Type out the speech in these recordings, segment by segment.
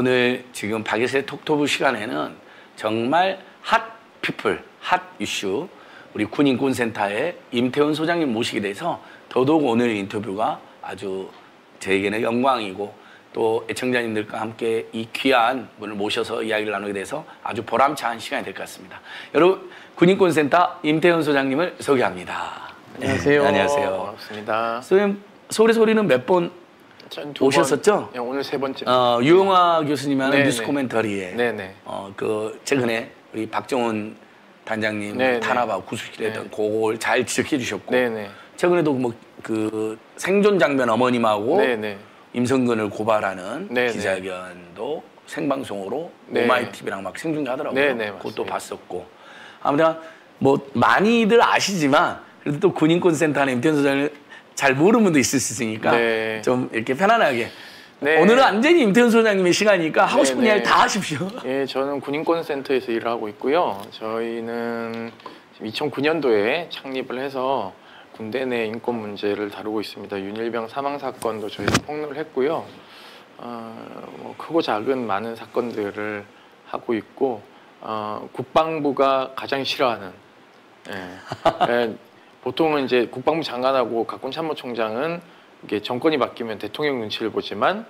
오늘 지금 박예세 톡토브 시간에는 정말 hot people, hot issue 우리 군인권센터의 임태훈 소장님 모시게 돼서 더더욱 오늘 인터뷰가 아주 저에게는 영광이고 또 애청자님들과 함께 이 귀한 분을 모셔서 이야기를 나누게 돼서 아주 보람찬 시간이 될 것 같습니다. 여러분 군인권센터 임태훈 소장님을 소개합니다. 안녕하세요. 네, 안녕하세요. 반갑습니다. 선생님 소리 소리는 몇 번 오셨었죠? 번, 네, 오늘 세 번째. 어, 유용화 교수님 하는 네네. 뉴스 코멘터리에 네네. 어, 그 최근에 우리 박정훈 단장님 네네. 탄압하고 구속시켰던 네. 그걸 잘 지적해 주셨고 네네. 최근에도 뭐 그 생존 장병 어머님하고 네네. 임성근을 고발하는 네네. 기자회견도 생방송으로 네. 오마이 TV랑 막 생중계하더라고요. 네네, 그것도. 봤었고 아무튼 뭐 많이들 아시지만 그래도 또 군인권센터나 임태훈 소장을 잘 모르는 분도 있을 수 있으니까 네. 좀 이렇게 편안하게 네. 오늘은 완전히 임태현 소장님의 시간이니까 하고 싶은. 이야기 다 하십시오. 예, 저는 군인권센터에서 일을 하고 있고요. 저희는 지금 2009년도에 창립을 해서 군대 내 인권 문제를 다루고 있습니다. 윤일병 사망 사건도 저희가 폭로를 했고요. 어, 뭐 크고 작은 많은 사건들을 하고 있고 어, 국방부가 가장 싫어하는 예. 예, 보통은 이제 국방부 장관하고 각군 참모총장은 이게 정권이 바뀌면 대통령 눈치를 보지만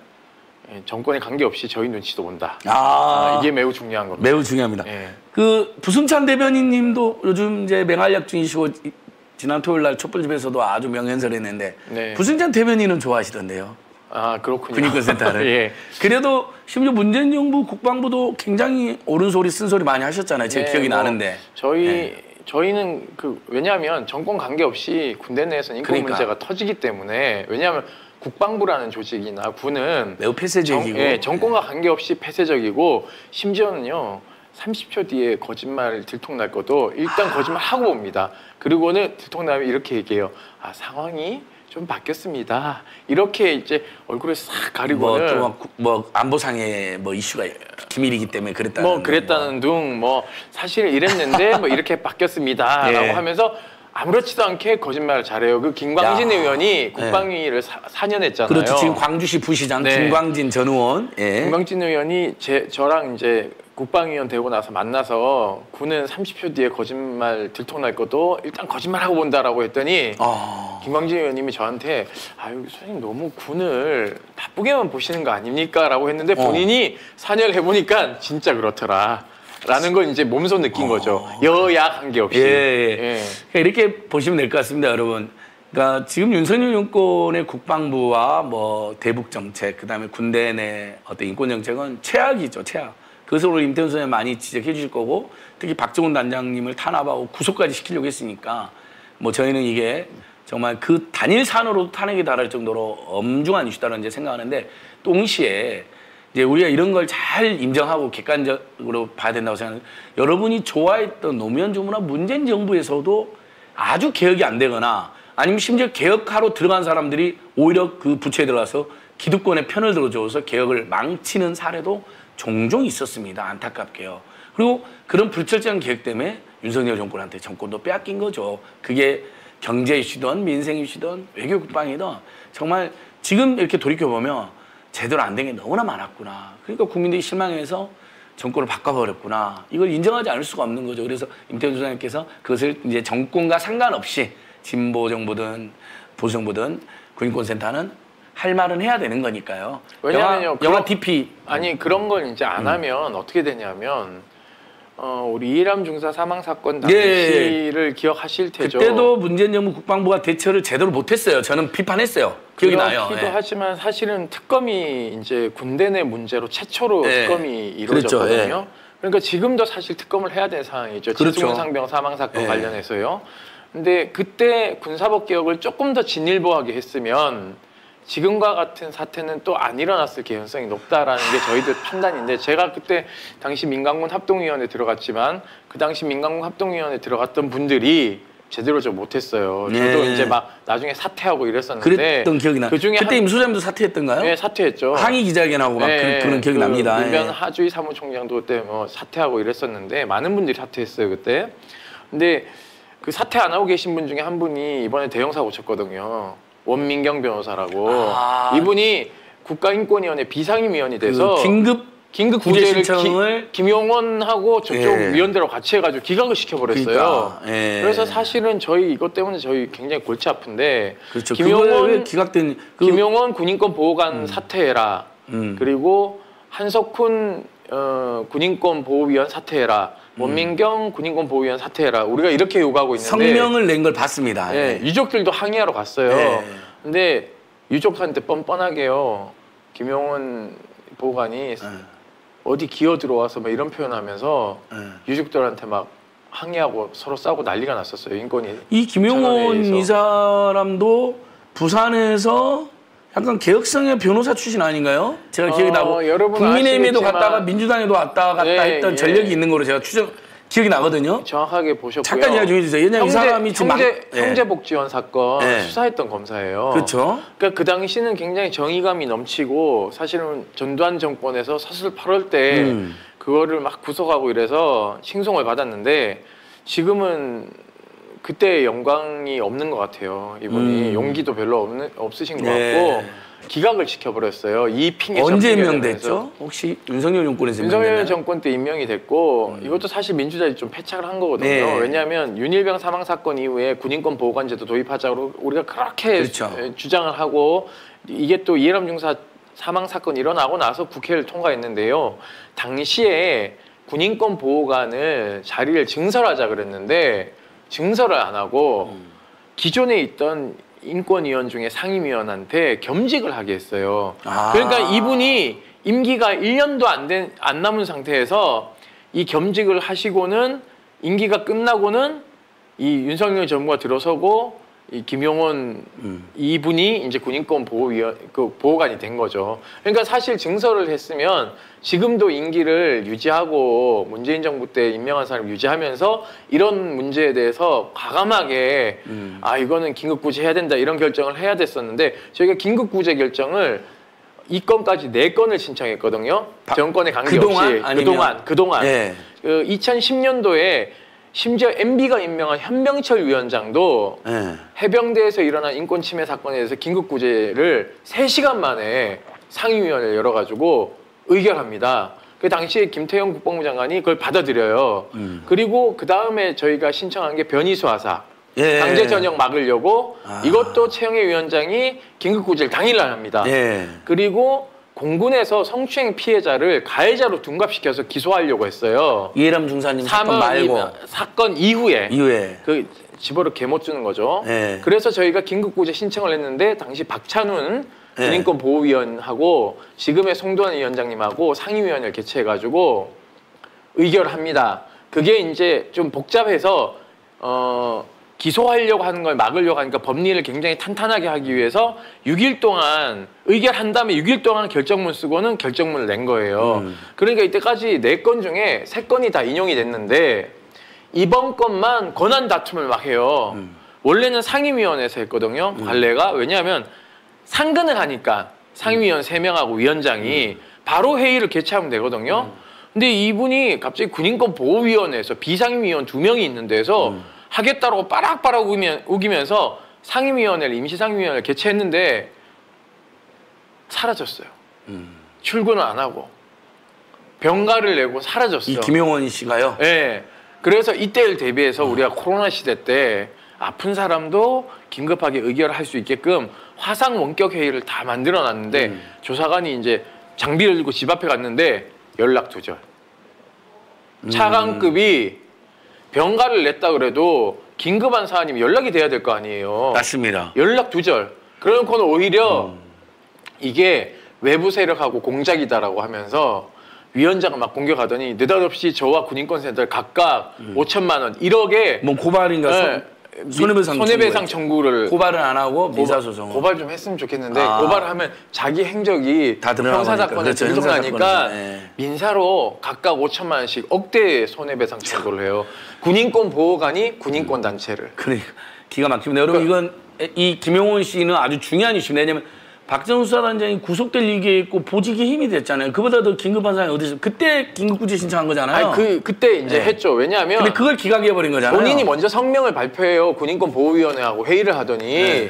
예, 정권에 관계없이 저희 눈치도 본다. 아, 아, 이게 매우 중요한 겁니다. 매우 중요합니다. 예. 그 부승찬 대변인님도 요즘 이제 맹활약 중이시고 이- 지난 토요일 날 촛불집에서도 아주 명연설했는데 네. 부승찬 대변인은 좋아하시던데요. 아 그렇군요. 군인권센터를. 예. 그래도 심지어 문재인 정부 국방부도 굉장히 옳은 소리 쓴 소리 많이 하셨잖아요. 제 네, 기억이 뭐 나는데. 저희 네. 저희는 그 왜냐하면 정권 관계 없이 군대 내에서는 인권 그러니까. 문제가 터지기 때문에 왜냐하면 국방부라는 조직이나 군은 매우 폐쇄적이고. 정, 예, 정권과 관계없이 폐쇄적이고 심지어는요 30초 뒤에 거짓말 들통날 것도 일단 거짓말 하고 봅니다. 그리고는 들통나면 이렇게 얘기해요. 아 상황이 좀 바뀌었습니다. 이렇게 이제 얼굴을 싹 가리고는 뭐또뭐 뭐 안보상의 뭐 이슈가 기밀이기 때문에 그랬다는 뭐 그랬다는 둥 뭐 사실 이랬는데 뭐 이렇게 바뀌었습니다라고 예. 하면서 아무렇지도 않게 거짓말을 잘해요. 그 김광진 야. 의원이 국방위를 사 4년 했잖아요. 그렇죠. 지금 광주시 부시장 네. 김광진 전 의원. 예. 김광진 의원이 제 저랑 이제 국방위원 되고 나서 만나서 군은 30초 뒤에 거짓말 들통날 것도 일단 거짓말하고 본다라고 했더니 아. 김광진 의원님이 저한테 아유 선생님 너무 군을 나쁘게만 보시는 거 아닙니까?라고 했는데 어. 본인이 4년을 해보니까 진짜 그렇더라. 라는 걸 이제 몸소 느낀 거죠. 여야 관계없이. 어. 예, 예. 예. 그러니까 이렇게 보시면 될 것 같습니다, 여러분. 그러니까 지금 윤석열 정권의 국방부와 뭐 대북 정책, 그다음에 군대 내 어떤 인권 정책은 최악이죠, 최악. 그것을 오늘 임태훈 선생님 많이 지적해 주실 거고, 특히 박정훈 단장님을 탄압하고 구속까지 시키려고 했으니까, 뭐 저희는 이게 정말 그 단일 산으로 탄핵에 달할 정도로 엄중한 이슈다라는 이제 생각하는데, 동시에 이제 우리가 이런 걸 잘 인정하고 객관적으로 봐야 된다고 생각하는 여러분이 좋아했던 노무현 정부나 문재인 정부에서도 아주 개혁이 안 되거나 아니면 심지어 개혁하러 들어간 사람들이 오히려 그 부처에 들어가서 기득권의 편을 들어줘서 개혁을 망치는 사례도 종종 있었습니다. 안타깝게요. 그리고 그런 불철저한 계획 때문에 윤석열 정권한테 정권도 빼앗긴 거죠. 그게 경제 이슈든 민생 이슈든 외교 국방이든 정말 지금 이렇게 돌이켜보면 제대로 안 된 게 너무나 많았구나. 그러니까 국민들이 실망해서 정권을 바꿔버렸구나. 이걸 인정하지 않을 수가 없는 거죠. 그래서 임태훈 소장님께서 그것을 이제 정권과 상관없이 진보 정부든 보수 정부든 군인권센터는 할 말은 해야 되는 거니까요. 왜냐면요, 영화, 그런- 영화 DP 아니 그런 걸 이제 음. 안 하면 어떻게 되냐면 어, 우리 이해람 중사 사망 사건 예, 당시를 기억하실 테죠. 그때도 문재인 정부 국방부가 대처를 제대로 못했어요. 저는 비판했어요. 기억이 나요. 그렇기도 예. 하지만 사실은 특검이 이제 군대 내 문제로 최초로 예. 특검이 그렇죠. 이루어졌거든요. 그러니까 지금도 사실 특검을 해야 될 상황이죠. 그렇죠. 최승훈 상병 사망 사건 예. 관련해서요. 근데 그때 군사법 개혁을 조금 더 진일보하게 했으면 지금과 같은 사태는 또 안 일어났을 개연성이 높다라는 게 저희들 판단인데 제가 그때 당시 민간군 합동위원회 들어갔지만 그 당시 민간군 합동위원회 들어갔던 분들이 제대로 좀 못했어요. 저도 네. 이제 막 나중에 사퇴하고 이랬었는데 그랬던 기억이 나요. 그 중에 그때 한- 임 소장님도 사퇴했던가요? 네, 사퇴했죠. 항의 기자회견하고 막 네, 그, 런 기억이 그 납니다. 문변 예. 하주희 사무총장도 그때 뭐 사퇴하고 이랬었는데 많은 분들이 사퇴했어요 그때. 근데 그 사퇴 안 하고 계신 분 중에 한 분이 이번에 대형 사고 쳤거든요. 원민경 변호사라고 아. 이분이 국가인권위원회 비상임위원이 돼서 그 긴급 긴급 구제 구제를 신청을 기, 김용원하고 저쪽 예. 위원들하고 같이 해가지고 기각을 시켜버렸어요. 그러니까, 예. 그래서 사실은 저희 이것 때문에 저희 굉장히 골치 아픈데 그렇죠. 김용원 기각된 그, 김용원 군인권 보호관 사퇴해라. 음. 그리고 한석훈 어, 군인권 보호위원 사퇴해라. 음. 원민경 군인권 보호위원 사퇴해라. 우리가 이렇게 요구하고 있는데 성명을 낸 걸 봤습니다. 예, 유족들도 항의하러 갔어요. 네. 근데 유족한테 뻔뻔하게요. 김용원 보호관이 네. 어디 기어 들어와서 막 이런 표현하면서 네. 유족들한테 막 항의하고 서로 싸우고 난리가 났었어요. 인권이. 이 전원회의에서. 이 사람도 부산에서 약간 개혁성의 변호사 출신 아닌가요? 제가 기억이 어, 나고 여러분 국민의힘에도 아시겠지만- 갔다가 민주당에도 왔다 갔다 예, 했던 예. 전력이 있는 거로 제가 추정 기억이 나거든요. 정확하게 보셨고요. 잠깐 이야기 좀 해주세요. 왜냐면 이 사람이 지금 형제, 막- 예. 형제복지원 사건 예. 수사했던 검사예요. 그렇죠. 그러니까 그 당시는 굉장히 정의감이 넘치고 사실은 전두환 정권에서 사실 8월 때 음. 그거를 막 구속하고 이래서 칭송을 받았는데 지금은 그때 영광이 없는 것 같아요. 이분이 음. 용기도 별로 없는, 없으신 것 네. 같고 기각을 시켜버렸어요. 이 핑계 저 언제 임명됐죠? 혹시 윤석열 정권에서 윤석열 임명됐나요? 정권 때 임명이 됐고 이것도 사실 민주당이 좀 패착을 한 거거든요. 네. 왜냐하면 윤일병 사망 사건 이후에 군인권 보호관제도 도입하자고 우리가 그렇게 그렇죠. 에, 주장을 하고 이게 또 이해람 중사 사망 사건 일어나고 나서 국회를 통과했는데요. 당시에 군인권 보호관을 자리를 증설하자 그랬는데 증설을 안 하고 음. 기존에 있던 인권위원 중에 상임위원한테 겸직을 하게 했어요. 아. 그러니까 이분이 임기가 1년도 안 된 안 남은 상태에서 이 겸직을 하시고는 임기가 끝나고는 이 윤석열 정부가 들어서고 이 김용원 음. 이분이 이제 군인권 보호위원 그 보호관이 된 거죠. 그러니까 사실 증설을 했으면 지금도 임기를 유지하고 문재인 정부 때 임명한 사람 유지하면서 이런 문제에 대해서 과감하게 음. 아 이거는 긴급 구제 해야 된다 이런 결정을 해야 됐었는데 저희가 긴급 구제 결정을 이 건까지 네 건을 신청했거든요. 바- 정권에 관계없이 그동안? 그동안 그동안 예. 그 2010년도에 심지어 MB가 임명한 현병철 위원장도 예. 해병대에서 일어난 인권 침해 사건에 대해서 긴급 구제를 3시간 만에 상임위원회를 열어가지고 의결합니다. 그 당시에 김태형 국방부 장관이 그걸 받아들여요. 음. 그리고 그 다음에 저희가 신청한 게 변이수 하사. 예. 강제 전역 막으려고 아. 이것도 최영애 위원장이 긴급 구제를 당일날 합니다. 예. 그리고 공군에서 성추행 피해자를 가해자로 둔갑시켜서 기소하려고 했어요. 이해람 중사님 사건 말고 이- 사건 이후에 이후에 그 집어를 개못 주는 거죠. 예. 그래서 저희가 긴급구제 신청을 했는데 당시 박찬훈 예. 군인권 보호위원하고 지금의 송도환 위원장님하고 상임위원회를 개최해가지고 의결을 합니다. 그게 이제 좀 복잡해서 어, 기소하려고 하는 걸 막으려고 하니까 법리를 굉장히 탄탄하게 하기 위해서 6일 동안 의결한 다음에 6일 동안 결정문 쓰고는 결정문을 낸 거예요. 음. 그러니까 이때까지 네건 중에 세 건이 다 인용이 됐는데 이번 건만 권한 다툼을 막 해요. 음. 원래는 상임위원회에서 했거든요. 관례가 왜냐하면 상근을 하니까 상임위원 세 명하고 위원장이 바로 회의를 개최하면 되거든요. 근데 이분이 갑자기 군인권 보호위원회에서 비상임위원 두 명이 있는 데서 하겠다고 빠락빠락 우기면, 우기면서 상임위원회를 임시상임위원회를 개최했는데 사라졌어요. 음. 출근을 안 하고 병가를 내고 사라졌어요. 이 김용원 씨가요. 예. 그래서 이때를 대비해서 우리가 코로나 시대 때 아픈 사람도 긴급하게 의결할 수 있게끔 화상 원격 회의를 다 만들어 놨는데 음. 조사관이 이제 장비를 들고 집 앞에 갔는데 연락 두절. 음. 차관급이 병가를 냈다 그래도 긴급한 사안이면 연락이 돼야 될 거 아니에요. 맞습니다. 연락 두절. 그러놓고는 오히려 음. 이게 외부 세력하고 공작이다라고 하면서 위원장을 막 공격하더니 느닷없이 저와 군인권센터를 각각 5천만 원, 1억에 뭐 고발인가 네, 손- 손해배상 손해배상. 청구를 고발은 안 하고 민사소송. 고발 좀 했으면 좋겠는데 아. 고발을 하면 자기 행적이 다 드러나고 형사 하니까. 사건에 그렇죠, 예. 민사로 각각 5천만 원씩 억대 손해배상 청구를 해요. 군인권 보호관이 군인권 단체를. 그러니까 기가 막힙니다. 여러분 이건 이 김용원 씨는 아주 중요한 이슈입니다. 왜냐면 박정우 수사단장이 구속될 일기에 있고 보직이 힘이 됐잖아요. 그보다 더 긴급한 상황이 어디 있어? 그때 긴급구제 신청한 거잖아요. 아니 그 그때 이제 네. 했죠. 왜냐하면 근데 그걸 기각해 버린 거잖아요. 본인이 먼저 성명을 발표해요. 군인권 보호위원회하고 회의를 하더니 네.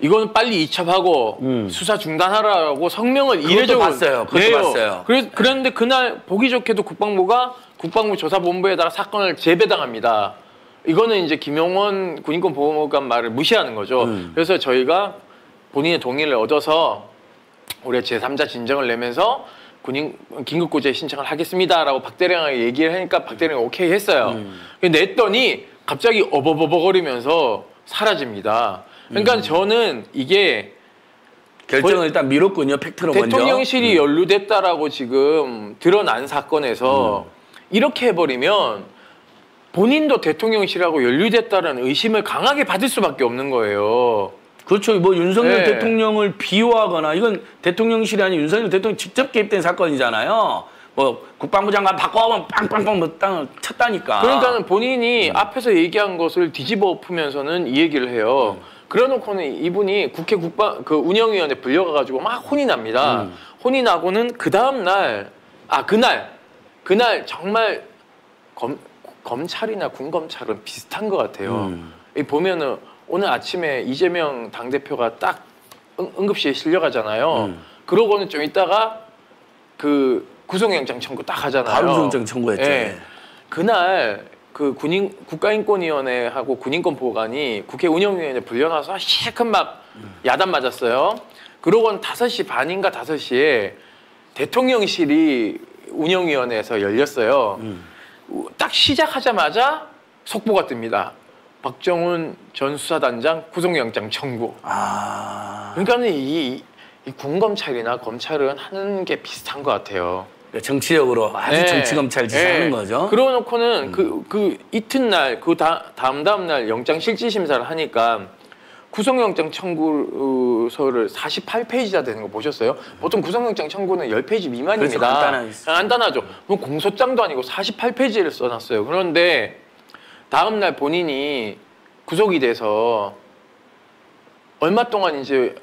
이거는 빨리 이첩하고 음. 수사 중단하라고 성명을 이례적으로 봤어요. 그것도 내요. 봤어요. 그래, 그런데 그날 보기 좋게도 국방부가 국방부 조사본부에다가 사건을 재배당합니다. 이거는 이제 김용원 군인권 보호관 말을 무시하는 거죠. 음. 그래서 저희가 본인의 동의를 얻어서 우리가 제3자 진정을 내면서 군인 긴급구제 신청을 하겠습니다라고 박대령에게 얘기를 하니까 박대령이 오케이 했어요. 음. 근데 냈더니 갑자기 어버버버거리면서 사라집니다. 그러니까 음. 저는 이게 결정을 일단 미뤘군요. 팩트로 먼저. 음. 대통령실이 연루됐다라고 지금 드러난 사건에서 음. 이렇게 해버리면 본인도 대통령실하고 연루됐다는 의심을 강하게 받을 수밖에 없는 거예요. 그렇죠. 뭐 윤석열 네. 대통령을 비호하거나 이건 대통령실이 아닌 윤석열 대통령 직접 개입된 사건이잖아요. 뭐 국방부 장관 바꿔오면 빵빵빵 뭐 땅을 쳤다니까. 그러니까 본인이 음. 앞에서 얘기한 것을 뒤집어 엎으면서는 이 얘기를 해요. 음. 그래놓고는 이분이 국회 국방 그 운영위원회 불려가가지고 막 혼이 납니다. 음. 혼이 나고는 그 다음 날, 아 그날, 그날 정말 검 검찰이나 군 검찰은 비슷한 것 같아요. 음. 이 보면은 오늘 아침에 이재명 당 대표가 딱 응, 응급실에 실려가잖아요. 음. 그러고는 좀 있다가 그 구속영장 청구 딱 하잖아요. 바로 구속영장 청구했죠. 예. 그날 그 군인 국가인권위원회하고 군인권 보호관이 국회 운영위원회 불려나서 시큰 막 야단 맞았어요. 그러고는 5시 반인가 5시에 대통령실이 운영위원회에서 열렸어요. 음. 딱 시작하자마자 속보가 뜹니다. 박정훈 전 수사단장 구속영장 청구. 아. 그러니까는 이, 이 군검찰이나 검찰은 하는 게 비슷한 것 같아요. 정치적으로 아주 네. 정치 검찰 짓하는 네. 거죠. 음. 그러놓고는 그, 그 이튿날 그 다, 다음 다음 날 영장 실질 심사를 하니까 구속영장 청구서를 48페이지나 되는 거 보셨어요? 보통 구속영장 청구는 10페이지 미만입니다. 그렇죠. 간단하죠. 뭐 공소장도 아니고 48페이지를 써놨어요. 그런데 다음 날 본인이 구속이 돼서 얼마 동안 이제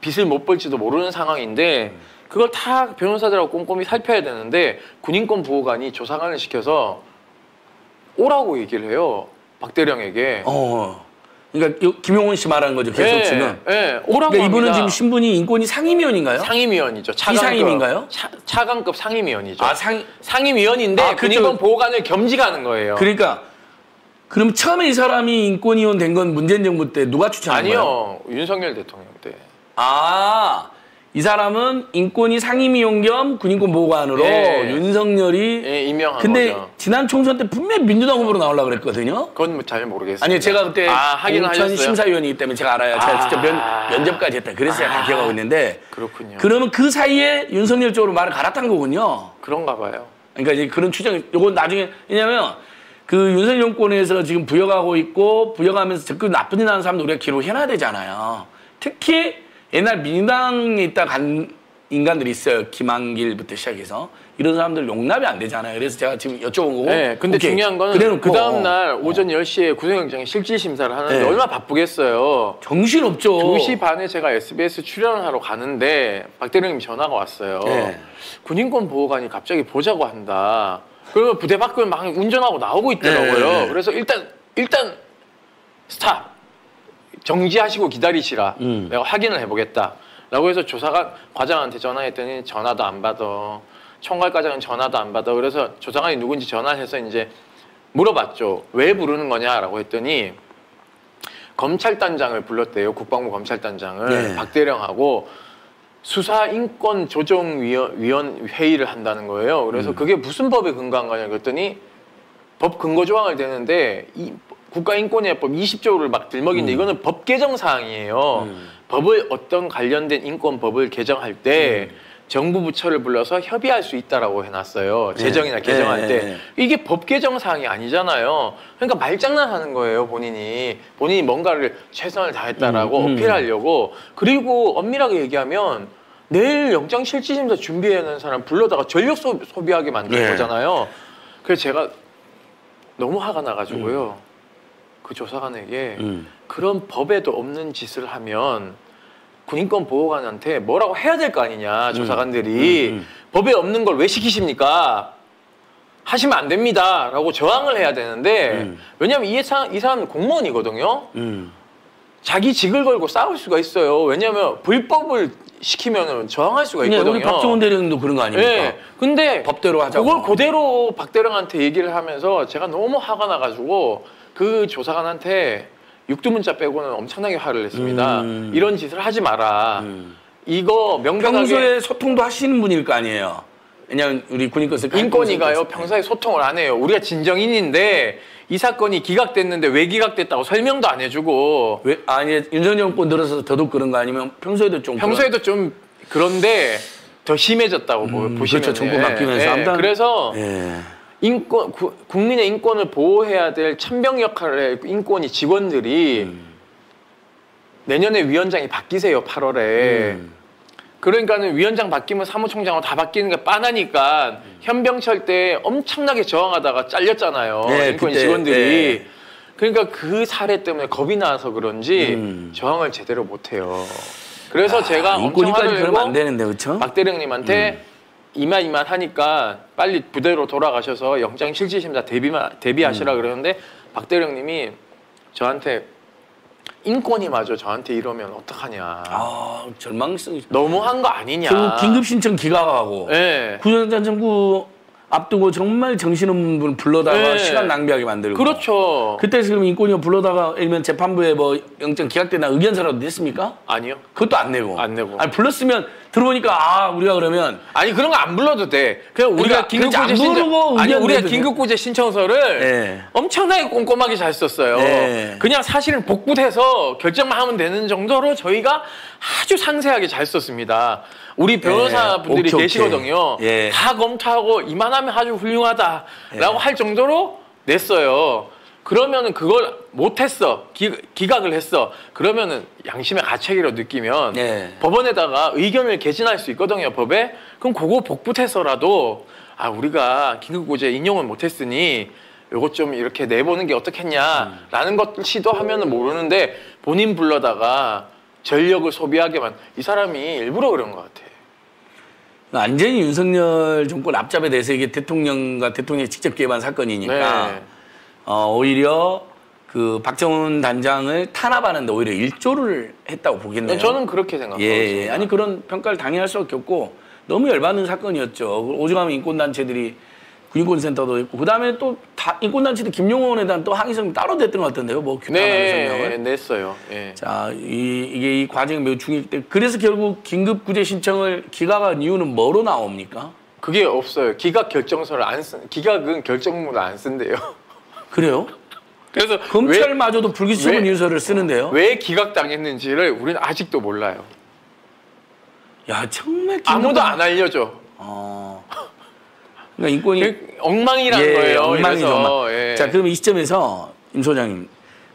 빚을 못 벌지도 모르는 상황인데 그걸 다 변호사들하고 꼼꼼히 살펴야 되는데 군인권 보호관이 조사관을 시켜서 오라고 얘기를 해요. 박대령에게. 어. 그러니까 요- 김용훈 씨 말하는 거죠. 계속 예, 지금. 예, 오라고 그러니까 이분은. 지금 신분이 인권이 상임위원인가요? 상임위원이죠. 차관급, 비상임인가요? 차, 차관급 상임위원이죠. 아, 상 상임위원인데 아, 그쵸. 군인권 보호관을 겸직하는 거예요. 그러니까 그럼 처음에 이 사람이 인권위원 된 건 문재인 정부 때 누가 추천한 거예요? 아니요. 윤석열 대통령 때. 아, 이 사람은 인권위 상임위원 겸 군인권 보호관으로 예. 윤석열이 예, 임명한 근데 거죠. 지난 총선 때 분명 민주당 후보로 나오려고 그랬거든요. 그건 뭐 잘 모르겠어요. 아니요, 제가 그때 아, 공천 하셨어요. 심사위원이기 때문에 제가 알아요. 제가 아. 직접 면, 면접까지 했다. 그래서 제가 아. 기억하고 있는데 그렇군요. 그러면 그 사이에 윤석열 쪽으로 말을 갈았던 거군요. 그런가 봐요. 그러니까 이제 그런 추정, 요건 나중에, 왜냐면 그 윤석열 정권에서 지금 부여가고 있고 부여가면서 적극 나쁜 일 하는 사람도 우리가 기록해놔야 되잖아요. 특히 옛날 민주당에 있다 간 인간들이 있어요. 김한길부터 시작해서. 이런 사람들 용납이 안 되잖아요. 그래서 제가 지금 여쭤본 거고. 네, 근데 오케이. 중요한 거는 그 다음 날 오전 10시에 구속영장 실질 심사를 하는데 네. 얼마나 바쁘겠어요. 정신 없죠. 2시 반에 제가 SBS 출연을 하러 가는데 박 대령님 전화가 왔어요. 네. 군인권 보호관이 갑자기 보자고 한다. 그러면 부대 밖을 막 운전하고 나오고 있더라고요. 네. 그래서 일단 일단 스탑 정지하시고 기다리시라. 음. 내가 확인을 해보겠다. 라고 해서 조사관 과장한테 전화했더니 전화도 안 받아. 총괄 과장은 전화도 안 받아. 그래서 조사관이 누군지 전화해서 이제 물어봤죠. 왜 부르는 거냐라고 했더니 검찰단장을 불렀대요. 국방부 검찰단장을 네. 박대령하고 수사 인권 조정 위원, 회의를 한다는 거예요. 그래서 그게 무슨 법에 근거한 거냐 그랬더니 법 근거 조항을 대는데 이 국가인권위법 20조를 막 들먹이는데 이거는 법 개정 사항이에요. 음. 법을 어떤 관련된 인권법을 개정할 때 정부 부처를 불러서 협의할 수 있다라고 해놨어요. 네. 개정할 네, 때 네. 이게 법 개정 사항이 아니잖아요. 그러니까 말장난하는 거예요, 본인이 본인이 뭔가를 최선을 다했다라고 음, 음. 어필하려고 그리고 엄밀하게 얘기하면 내일 영장 실질심사 준비하는 사람 불러다가 전력 소, 소비하게 만든 네. 거잖아요. 그래서 제가 너무 화가 나가지고요. 그 조사관에게 음. 그런 법에도 없는 짓을 하면 군인권 보호관한테 뭐라고 해야 될 거 아니냐 조사관들이 음, 음. 법에 없는 걸 왜 시키십니까? 하시면 안 됩니다라고 저항을 해야 되는데 음. 왜냐하면 이, 사, 이 사람은 공무원이거든요. 음. 자기 직을 걸고 싸울 수가 있어요. 왜냐하면 불법을 시키면 저항할 수가 네, 있거든요. 우리 박종원 대령도 그런 거 아닙니까? 예. 근데 법대로 하자고. 그걸 그대로 박 대령한테 얘기를 하면서 제가 너무 화가 나가지고 그 조사관한테 육두문자 빼고는 엄청나게 화를 냈습니다. 음. 이런 짓을 하지 마라. 이거 명백하게 평소에 소통도 하시는 분일 거 아니에요. 왜냐하면 우리 군인권을 인권위가요 평소에 소통을 안 해요. 우리가 진정인인데 이 사건이 기각됐는데 왜 기각됐다고 설명도 안 해주고 왜 아니 윤석열 정권 들어서 더더욱 그런 거 아니면 평소에도 좀 평소에도 좀 그런데 더 심해졌다고 보- 음, 보시면 그렇죠. 정부 돼요. 바뀌면서 아무튼- 그래서 그런- 예. 인권 구- 국민의 인권을 보호해야 될 천병 역할을 할 인권위 직원들이 음. 내년에 위원장이 바뀌세요 8월에 음. 그러니까는 위원장 바뀌면 사무총장으로 다 바뀌는 게 빤하니까 현병철 때 엄청나게 저항하다가 잘렸잖아요 네, 인권 그때, 직원들이 네. 그러니까 그 사례 때문에 겁이 나서 그런지 음. 저항을 제대로 못해요 그래서 제가 엄청 화를 그러면 안 내고 되는데 그렇죠? 박 대령님한테 음. 이만 이만 하니까 빨리 부대로 돌아가셔서 영장 실질심사 대비만 대비하시라 음. 그러는데 박 대령님이 저한테 인권이 마저 저한테 이러면 어떡하냐 아 절망성. 너무한 거 아니냐 긴급 신청 기각하고 예 구전자 정부 앞두고 정말 정신없는 분 불러다가 네. 시간 낭비하게 만들고. 그렇죠 그때 지금 인권위가 불러다가 일면 재판부에 뭐 영장 기각되나 의견서라도 냈습니까? 아니요 그것도 안 내고. 안 내고. 아니 불렀으면 들어보니까 아 우리가 그러면 아니 그런 거 안 불러도 돼 그냥 우리가 그러니까 긴급구제 신청 아니 우리가. 긴급구제 신청서를 예. 엄청나게 꼼꼼하게 잘 썼어요. 네. 그냥 사실은 복붙해서 결정만 하면 되는 정도로 저희가 아주 상세하게 잘 썼습니다. 우리 변호사분들이 네. 오케이, 오케이. 계시거든요. 예. 다 검토하고 이만하면 아주 훌륭하다라고 예. 할 정도로 냈어요. 그러면은 그걸 못했어. 기, 기각을 했어. 그러면은 양심의 가책이라고 느끼면 예. 법원에다가 의견을 개진할 수 있거든요, 법에. 그럼 그거 복붙해서라도 아 우리가 긴급구제 인용은 못했으니 요것 좀 이렇게 내보는 게 어떻겠냐라는 것들 시도하면은 모르는데 본인 불러다가 전력을 소비하게만 이 사람이 일부러 그런 것 같아. 완전히 윤석열 정권 앞잡에 대해서 이게 대통령과 대통령이 직접 개입한 사건이니까 네. 어, 오히려 그 박정훈 단장을 탄압하는데 오히려 일조를 했다고 보겠네요. 저는 그렇게 생각하고 예, 예. 아니 그런 평가를 당연할 수밖에 없고 너무 열받는 사건이었죠. 오죽하면 인권단체들이 군 인권센터도 있고 그다음에 또 다 인권단체도 김용원에 대한 또 항의성 따로 냈던 것 같던데요. 뭐 규탄하는 네, 성명을. 냈어요. 예. 자, 이, 이게 이 과정이 매우 중요하기 때문에 그래서 결국 긴급 구제 신청을 기각한 이유는 뭐로 나옵니까? 그게 없어요. 기각 결정서를 안 쓴, 기각은 결정문을 안 쓴대요. 그래요? 그래서 검찰마저도 불기소문 왜- 유서를 쓰는데요. 왜, 왜 기각당했는지를 우리는 아직도 몰라요. 야, 정말 긴급- 아무도 안 알려줘. 어. 그러니까 인권이 그 엉망이라는 예, 거예요. 엉망이죠, 엉망. 예. 자, 그럼 이 시점에서 임 소장님,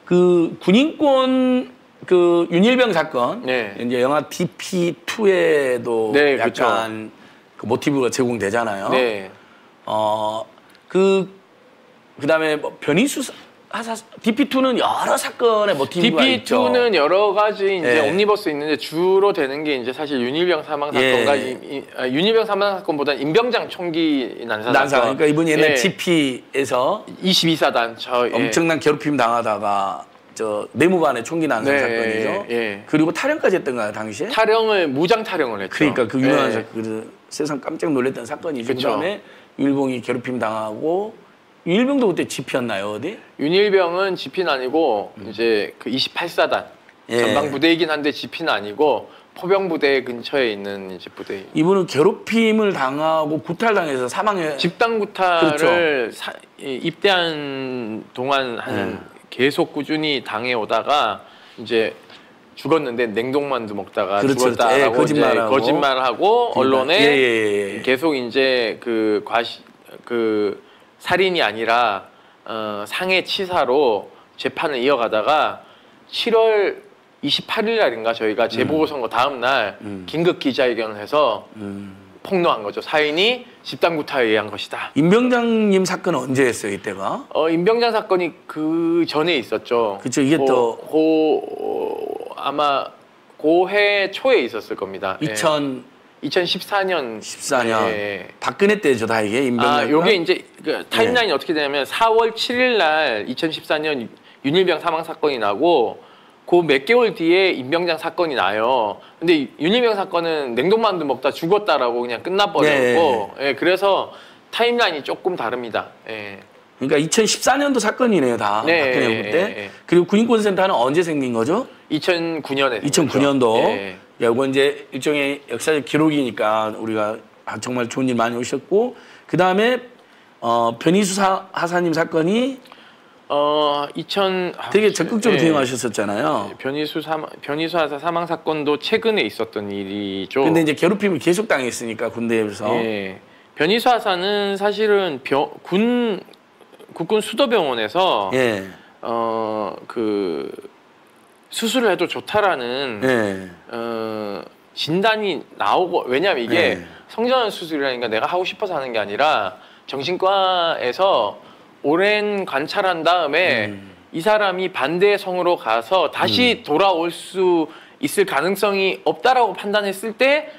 그 군인권 그 윤일병 사건, 네. 이제 영화 DP2에도 네, 약간 그 모티브가 제공되잖아요. 네. 어, 그 그다음에 뭐 변이 수 하사 DP2는 여러 사건의 있죠. DP2는 여러 가지 이제 예. 옴니버스 있는데 주로 되는 게 이제 사실 윤일병 사망 예. 사건과 이, 이, 아, 윤일병 사망 사건보다 임병장 총기 난사 난사. 사건. 그러니까 이분이 옛날 예. GP에서 22사단 저 예. 엄청난 괴롭힘 당하다가 저 내무반에 총기 난사 네, 사건이죠. 예, 예. 그리고 탈영까지 했던가요 당시에? 탈영을 무장 탈영을 했죠. 그러니까 그 유명한 예. 사- 그 세상 깜짝 놀랐던 사건이죠. 그쵸. 그다음에 윤일봉이 괴롭힘 당하고 윤일봉도 그때 GP였나요 어디? 윤일병은 GP는 아니고 이제 그 28사단 음. 예. 전방 부대이긴 한데 GP는 아니고 포병 부대 근처에 있는 이제 부대. 이분은 괴롭힘을 당하고 구탈당해서 사망해. 집단 구타를 그렇죠. 사- 이- 입대한 동안 한 네. 계속 꾸준히 당해 오다가 이제 죽었는데 냉동만두 먹다가 그렇죠. 죽었다라고 예, 이제 거짓말하고. 거짓말하고 언론에 예, 예, 예. 계속 이제 그 과시 그 살인이 아니라 어, 상해 치사로 재판을 이어가다가 7월 28일 날인가 저희가 재보궐 선거 다음 날 음. 긴급 기자회견을 해서 음. 폭로한 거죠. 사인이 집단 구타에 의한 것이다. 임병장님 사건은 언제 했어요 이때가? 어, 임병장 사건이 그 전에 있었죠. 그쵸, 이게 고, 또- 고 어, 아마 고해 초에 있었을 겁니다. 2014년 2014년. 예. 박근혜 때죠 다 이게 임병장. 아, 요게 이제 그 타임라인이 어떻게 되냐면 4월 7일 날 2014년 윤일병 사망 사건이 나고 그 몇 개월 뒤에 임병장 사건이 나요. 근데 윤일병 사건은 냉동만두 먹다 죽었다라고 그냥 끝나버렸고, 예, 그래서 타임라인이 조금 다릅니다. 예. 그러니까 2014년도 사건이네요, 다. 네, 박근혜 정부 때. 예, 예. 그리고 군인권센터는 언제 생긴 거죠? 2009년에 2009년도. 예. 야, 이거 이제 일종의 역사적 기록이니까 우리가 아, 정말 좋은 일 많이 오셨고, 그 다음에 어, 변희수 사, 하사님 사건이 어, 2000 아, 되게 적극적으로 예. 대응하셨었잖아요. 변희수 사망 변희수 하사 사망 사건도 최근에 있었던 일이죠. 근데 이제 괴롭힘을 계속 당했으니까 군대에서. 예. 변희수 하사는 사실은 병, 군 국군 수도병원에서 예. 어그 수술을 해도 좋다라는 예. 어, 진단이 나오고 왜냐하면 이게 네. 성전환 수술이라니까 내가 하고 싶어서 하는 게 아니라 정신과에서 오랜 관찰한 다음에 음. 이 사람이 반대의 성으로 가서 다시 돌아올 수 있을 가능성이 없다라고 판단했을 때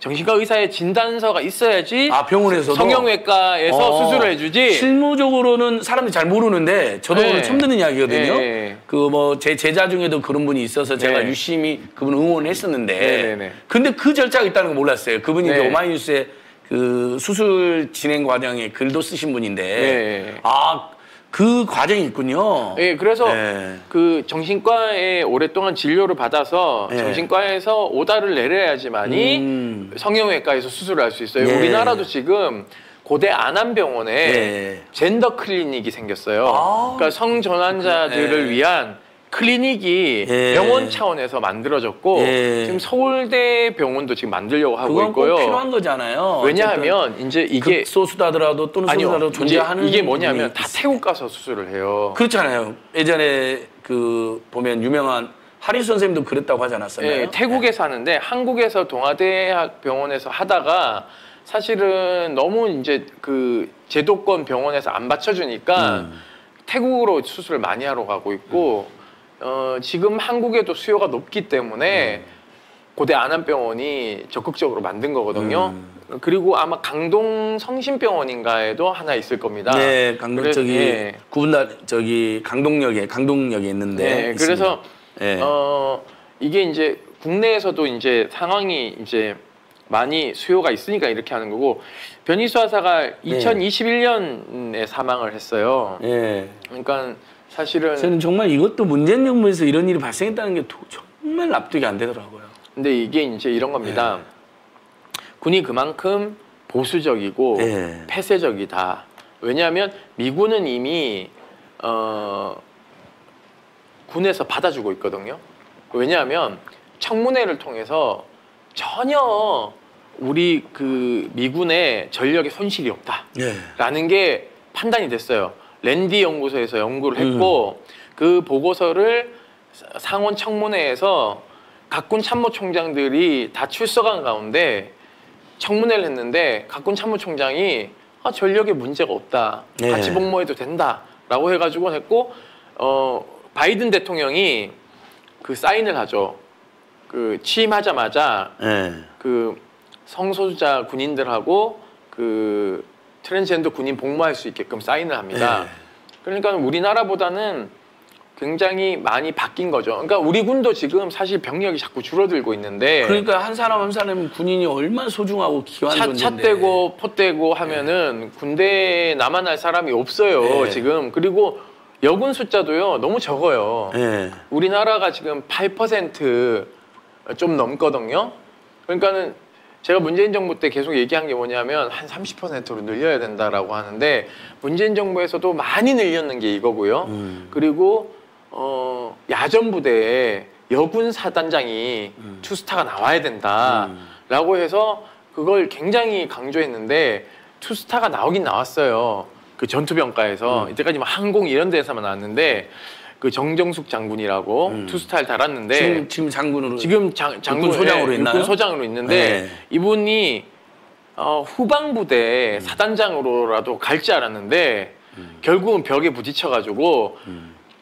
정신과 의사의 진단서가 있어야지 아, 병원에서도? 성형외과에서 어, 수술을 해주지 실무적으로는 사람들이 잘 모르는데 저도 네. 오늘 처음 듣는 이야기거든요. 네. 그뭐 제 제자 중에도 그런 분이 있어서 제가 네. 유심히 그분 응원했었는데 네, 네, 네. 근데 그 절차가 있다는 거 몰랐어요. 그분이 이제 네. 오마이뉴스에 그 수술 진행 과정에 글도 쓰신 분인데 네. 아 그 과정이 있군요. 예, 그래서 네. 그 정신과에 오랫동안 진료를 받아서 네. 정신과에서 오다를 내려야지만이 음. 성형외과에서 수술을 할 수 있어요. 네. 우리나라도 지금 고대 안암병원에 네. 젠더 클리닉이 생겼어요. 아. 그러니까 성전환자들을 네. 위한 클리닉이 예. 병원 차원에서 만들어졌고 예. 지금 서울대 병원도 지금 만들려고 하고 있고요. 필요한 거잖아요. 왜냐하면 이제 이게 극소수다더라도 또는 소수다더라도 존재하는 이게 뭐냐면 다 태국 가서 수술을 해요. 그렇잖아요. 예전에 그 보면 유명한 하리 선생님도 그랬다고 하지 않았었나요? 예, 태국에 사는데 한국에서 동아대학 병원에서 하다가 사실은 너무 이제 그 제도권 병원에서 안 받쳐주니까 음. 태국으로 수술을 많이 하러 가고 있고 어, 지금 한국에도 수요가 높기 때문에 음. 고대 안암병원이 적극적으로 만든 거거든요. 음. 그리고 아마 강동 성심병원인가에도 하나 있을 겁니다. 네, 강동 저기 예. 구분다 저기 강동역에 강동역에 있는데. 네. 그래서 예. 어 이게 이제 국내에서도 이제 상황이 이제 많이 수요가 있으니까 이렇게 하는 거고 변희수 하사가 2021년에 사망을 했어요. 예. 그러니까 사실은 저는 정말 이것도 문재인 정부에서 이런 일이 발생했다는 게 도- 정말 납득이 안 되더라고요. 근데 이게 이제 이런 겁니다. 군이 그만큼 보수적이고 예. 폐쇄적이다. 왜냐하면 미군은 이미 어, 군에서 받아주고 있거든요. 왜냐하면 청문회를 통해서 전혀 우리 그 미군의 전력에 손실이 없다. 예. 라는 게 판단이 됐어요. 랜디 연구소에서 연구를 했고 그 보고서를 상원 청문회에서 각군 참모총장들이 다 출석한 가운데 청문회를 했는데 각군 참모총장이 아, 전력에 문제가 없다. 네. 같이 복무해도 된다 라고 해가지고 했고 어 바이든 대통령이 그 사인을 하죠. 그 취임하자마자 예. 그 성소수자 군인들하고 그 트랜스젠더 군인 복무할 수 있게끔 사인을 합니다. 네. 그러니까 우리나라보다는 굉장히 많이 바뀐 거죠. 그러니까 우리 군도 지금 사실 병력이 자꾸 줄어들고 있는데 그러니까 한 사람 한 사람 군인이 얼마나 소중하고 귀한 차, 존재인데. 차 떼고 포 떼고 하면은 군대에 남아날 사람이 없어요 네. 지금 그리고 여군 숫자도요 너무 적어요. 예. 우리나라가 지금 8%좀 넘거든요. 그러니까는 제가 문재인 정부 때 계속 얘기한 게 뭐냐면 한 30%로 늘려야 된다라고 하는데 문재인 정부에서도 많이 늘렸는 게 이거고요. 음. 그리고 어, 야전 부대에 여군 사단장이 음. 투스타가 나와야 된다라고 해서 그걸 굉장히 강조했는데 투스타가 나오긴 나왔어요. 그 전투병과에서 음. 이때까지 뭐 항공 이런 데서만 나왔는데 그 정정숙 장군이라고 음. 투스타를 달았는데 지금 지금 장군으로 지금 장, 장군 육군 소장으로 예, 있나요? 육군 소장으로 있는데 네. 이분이 어, 후방부대 음. 사단장으로라도 갈지 알았는데 결국은 벽에 부딪혀가지고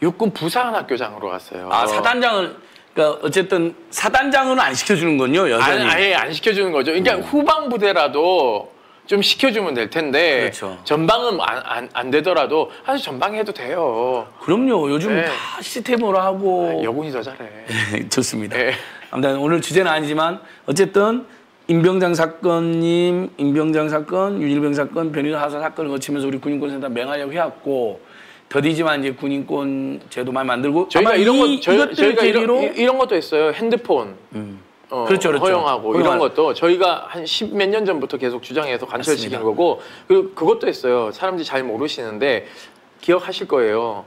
육군 부사관학교장으로 갔어요. 음. 아 사단장을 그러니까 어쨌든 사단장은 안 시켜주는군요 여전히. 아예 안 시켜주는 거죠. 그러니까 음. 후방부대라도 좀 시켜주면 될 텐데 그렇죠. 전방은 안, 안, 안 되더라도 사실 전방 해도 돼요. 그럼요. 요즘 네. 다 시스템으로 하고 여군이 더 잘해. 좋습니다. 네. 아무튼 오늘 주제는 아니지만 어쨌든 임병장 사건님, 임병장 사건, 윤일병 사건, 변희도 하사 사건을 거치면서 우리 군인권센터 맹하려고 해왔고 더디지만 이제 군인권 제도만 만들고 저희가 이런 것 이, 저희, 계기로 이런, 이런 것도 했어요. 핸드폰 음. 어, 그렇죠, 그렇죠. 허용하고 허용할- 이런 것도 저희가 한 십 몇 년 전부터 계속 주장해서 관철시킨. 거고 그리고 그것도 했어요. 사람들이 잘 모르시는데 기억하실 거예요.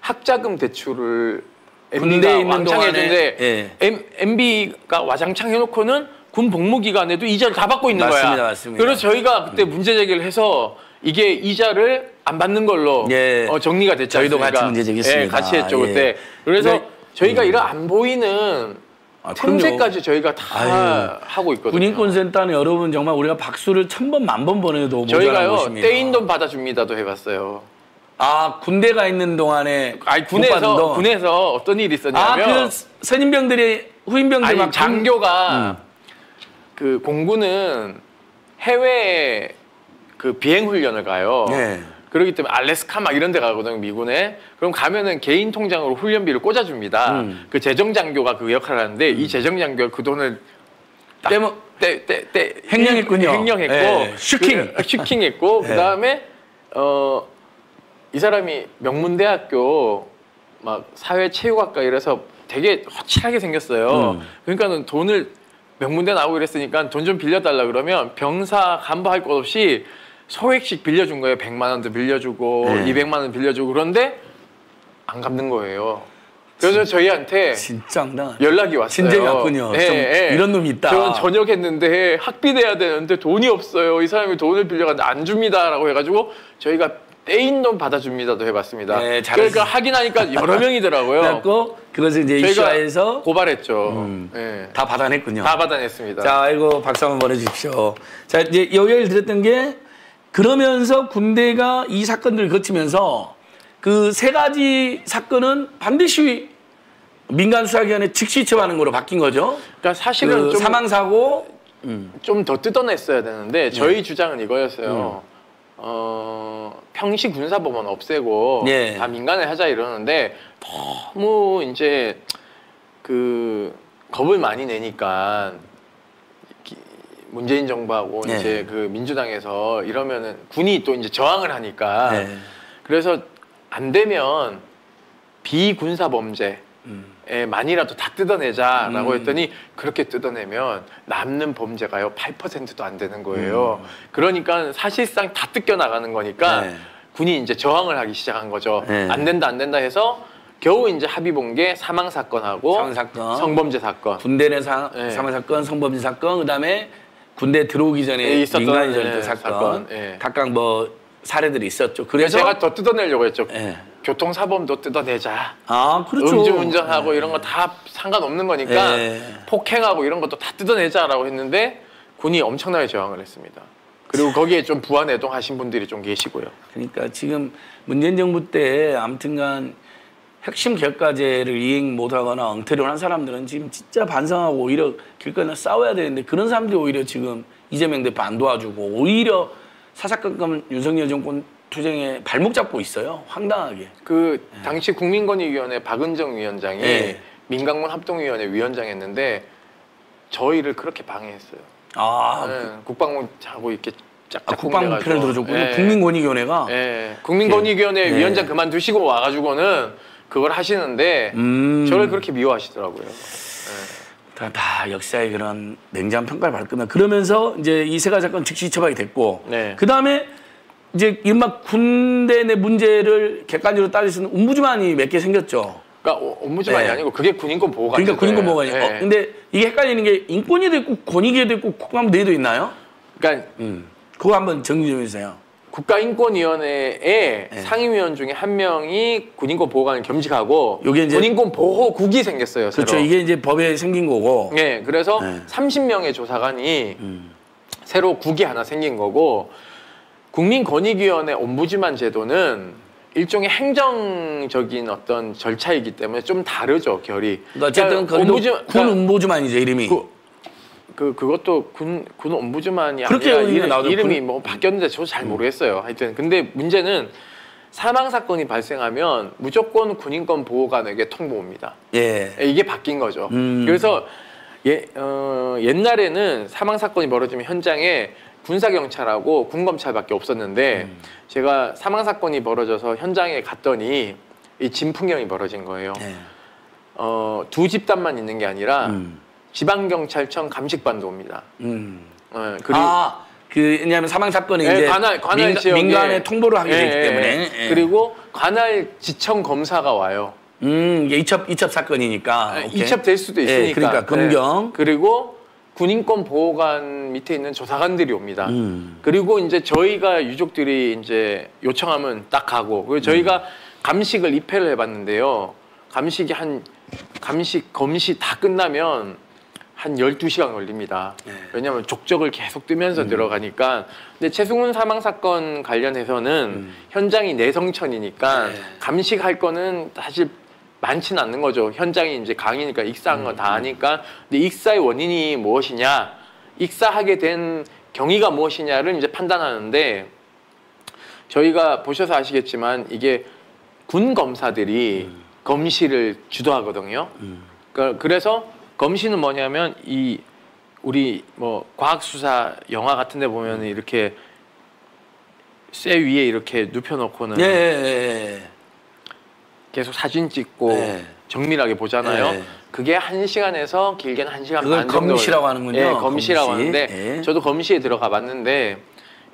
학자금 대출을 군대에 있는 동안에, 예. M, MB가 와장창 해놓고는 군 복무 기간에도 이자를 다 받고 있는 맞습니다, 거야. 맞습니다. 그래서 저희가 그때 문제 제기를 해서 이게 이자를 안 받는 걸로 예. 어, 정리가 됐지 저희도? 같이 문제 제기했습니다. 예, 같이 했죠 예. 그때. 그래서 근데- 저희가 이런 안 보이는 아. 틈새까지 저희가 다 아유. 하고 있거든요. 군인권센터는 여러분 정말 우리가 박수를 천 번 만 번 보내도 저희가요. 떼인 돈 받아줍니다도 해봤어요. 아 군대가 있는 동안에 아니 군에서 돈. 군에서 어떤 일이 있었냐면 아 그 선임병들이 후임병들 아니 막 장교가 그 공군은 해외에 그 비행 훈련을 가요. 네. 그렇기 때문에 알래스카 막 이런 데 가거든요, 미군에. 그럼 가면은 개인 통장으로 훈련비를 꽂아줍니다. 음. 그 재정장교가 그 역할을 하는데 이 재정장교가 그 돈을 딱 떼먹- 떼, 떼, 떼, 횡령했군요. 횡령했고. 예, 슈킹. 그, 슈킹했고, 예. 그 다음에, 어, 이 사람이 명문대학교 막 사회체육학과 이래서 되게 허칠하게 생겼어요. 음. 그러니까는 돈을 명문대 나오고 이랬으니까 돈 좀 빌려달라 그러면 병사 간부할 것 없이 소액씩 빌려준 거예요. 100만 원도 빌려주고 네. 200만 원 빌려주고 그런데 안 갚는 거예요. 그래서 저희한테 진짜. 연락이 왔어요. 진정이 왔군요. 좀 이런 놈이 있다. 저는 전역했는데 학비 내야 되는데 돈이 없어요. 이 사람이 돈을 빌려갔는데 안 줍니다라고 해가지고 저희가 떼인 돈 받아줍니다도 해봤습니다. 네, 그러니까 확인 하니까 여러 명이더라고요. 그래갖고 그것을 이제 이슈화해서 고발했죠. 음. 예. 다 받아냈군요. 다 받아냈습니다. 자, 이거 박수 한번 보내주십시오. 자, 이제 여기를 드렸던 게 그러면서 군대가 이 사건들을 거치면서 그 세 가지 사건은 반드시 민간 수사기관에 즉시 처분하는 거로 바뀐 거죠. 그러니까 사실은 그좀 사망 사고 좀더 뜯어냈어야 되는데 저희 네. 주장은 이거였어요. 음. 어, 평시 군사법원 없애고 네. 다 민간에 하자 이러는데 너무 이제 그 겁을 많이 내니까 기- 문재인 정부하고 네. 이제 그 민주당에서 이러면은 군이 또 이제 저항을 하니까 네. 그래서 안 되면 비군사 범죄 음. 에 만이라도 다 뜯어내자라고 음. 했더니 그렇게 뜯어내면 남는 범죄가요 8%도 안 되는 거예요. 음. 그러니까 사실상 다 뜯겨 나가는 거니까 네. 군이 이제 저항을 하기 시작한 거죠. 네. 안 된다 안 된다 해서 겨우 이제 합의 본 게 사망 사건하고 사망 사건. 성범죄 사건. 군대 내 사, 네. 사망 사건, 성범죄 사건, 그다음에 군대 들어오기 전에 예, 있었던, 민간인 절도 예, 사건, 사건, 예. 각각 뭐 사례들이 있었죠. 그래서 제가 더 뜯어내려고 했죠. 예. 교통사범도 뜯어내자. 아 그렇죠. 음주운전하고 이런 거 다 상관없는 거니까 예. 폭행하고 이런 것도 다 뜯어내자라고 했는데 군이 엄청나게 저항을 했습니다. 그리고 거기에 좀 부안해동하신 분들이 좀 계시고요. 그러니까 지금 문재인 정부 때 아무튼간 핵심 개혁과제를 이행 못하거나 엉터리를 한 사람들은 지금 진짜 반성하고 오히려 길거리에 싸워야 되는데 그런 사람들이 오히려 지금 이재명 대표 안 도와주고 오히려 사사건건 윤석열 정권 투쟁에 발목 잡고 있어요. 황당하게. 그 당시 국민권익위원회 박은정 위원장이 예. 민강문 합동위원회 위원장 했는데 저희를 그렇게 방해했어요. 아, 예, 국방부 하고 이렇게 짝짝 아, 국방부 편을 들어줬군요. 예. 국민권익위원회가. 예. 국민권익위원회 예. 위원장 그만두시고 와가지고는 그걸 하시는데 음. 저를 그렇게 미워하시더라고요. 다, 다 역사의 그런 냉정한 평가를 받을 겁니다. 그러면서 이제 이세 가지 사건 즉시 처방이 됐고, 네. 그 다음에 이제 이른바 군대 내 문제를 객관적으로 따질 수 있는 운부주만이 몇 개 생겼죠. 그러니까 어, 업무지만이 네. 아니고 그게 군인권 보호가 그러니까 군인권 보호가 예. 어, 근데 이게 헷갈리는 게 인권위도 있고 권익위도 있고 내에도 있나요? 그러니까 음. 그거 한번 정리 좀 해주세요. 국가인권위원회의 네. 상임위원 중에 한 명이 군인권 보호관을 겸직하고 요게 이제- 군인권 보호국이 생겼어요. 그렇죠. 이게 이제 법에 생긴 거고. 네, 그래서 네. 30명의 조사관이 음. 새로 국이 하나 생긴 거고 국민권익위원회 옴부즈만 제도는 일종의 행정적인 어떤 절차이기 때문에 좀 다르죠 결이. 그러니까 어쨌든 거기도 옴부즈만- 군 운보주만이죠 이름이. 그- 그 그것도 군군 그렇게 아니라 이름. 이름이 군- 뭐 바뀌었는데 저도 잘 모르겠어요. 하여튼 근데 문제는 사망 사건이 발생하면 무조건 군인권 보호관에게 통보입니다. 예. 이게 바뀐 거죠. 음. 그래서 예, 어, 옛날에는 사망 사건이 벌어지면 현장에 군사 경찰하고 군 검찰밖에 없었는데 음. 제가 사망 사건이 벌어져서 현장에 갔더니 이 진풍경이 벌어진 거예요. 예. 어, 두 집단만 있는 게 아니라 음. 지방 경찰청 감식반도 옵니다. 음. 어, 그리고 아, 그 왜냐하면 사망 사건이 예, 이제 관할 관할 민가, 지역에 민간에 통보를 하게 예, 되기 예, 때문에 예. 예. 그리고 관할 지청 검사가 와요. 음, 이게 이첩 이첩 사건이니까 아, 오케이. 이첩될 수도 예, 있으니까. 그러니까 검경. 네. 그리고 군인권 보호관 밑에 있는 조사관들이 옵니다. 음. 그리고 이제 저희가 유족들이 이제 요청하면 딱 가고 그리고 저희가 음. 감식을 입회를 해봤는데요. 감식이 한 감식 검시 다 끝나면 한 12시간 걸립니다. 네. 왜냐하면 족적을 계속 뜨면서 들어가니까. 근데 최승훈 사망 사건 관련해서는 현장이 내성천이니까 네. 감식할 거는 사실 많지는 않는 거죠. 현장이 이제 강이니까 익사한 건 다 아니까. 근데 익사의 원인이 무엇이냐, 익사하게 된 경위가 무엇이냐를 이제 판단하는데 저희가 보셔서 아시겠지만 이게 군 검사들이 검시를 주도하거든요. 음. 그- 그래서 검시는 뭐냐면 이 우리 뭐 과학 수사 영화 같은 데 보면 이렇게 쇠 위에 이렇게 눕혀 놓고는 예, 예, 예. 계속 사진 찍고 네. 정밀하게 보잖아요. 네. 그게 한 시간에서 길게는 한 시간 그걸 반 정도. 검시라고 하는군요. 예, 검시라고 검시. 하는데 예. 저도 검시에 들어가 봤는데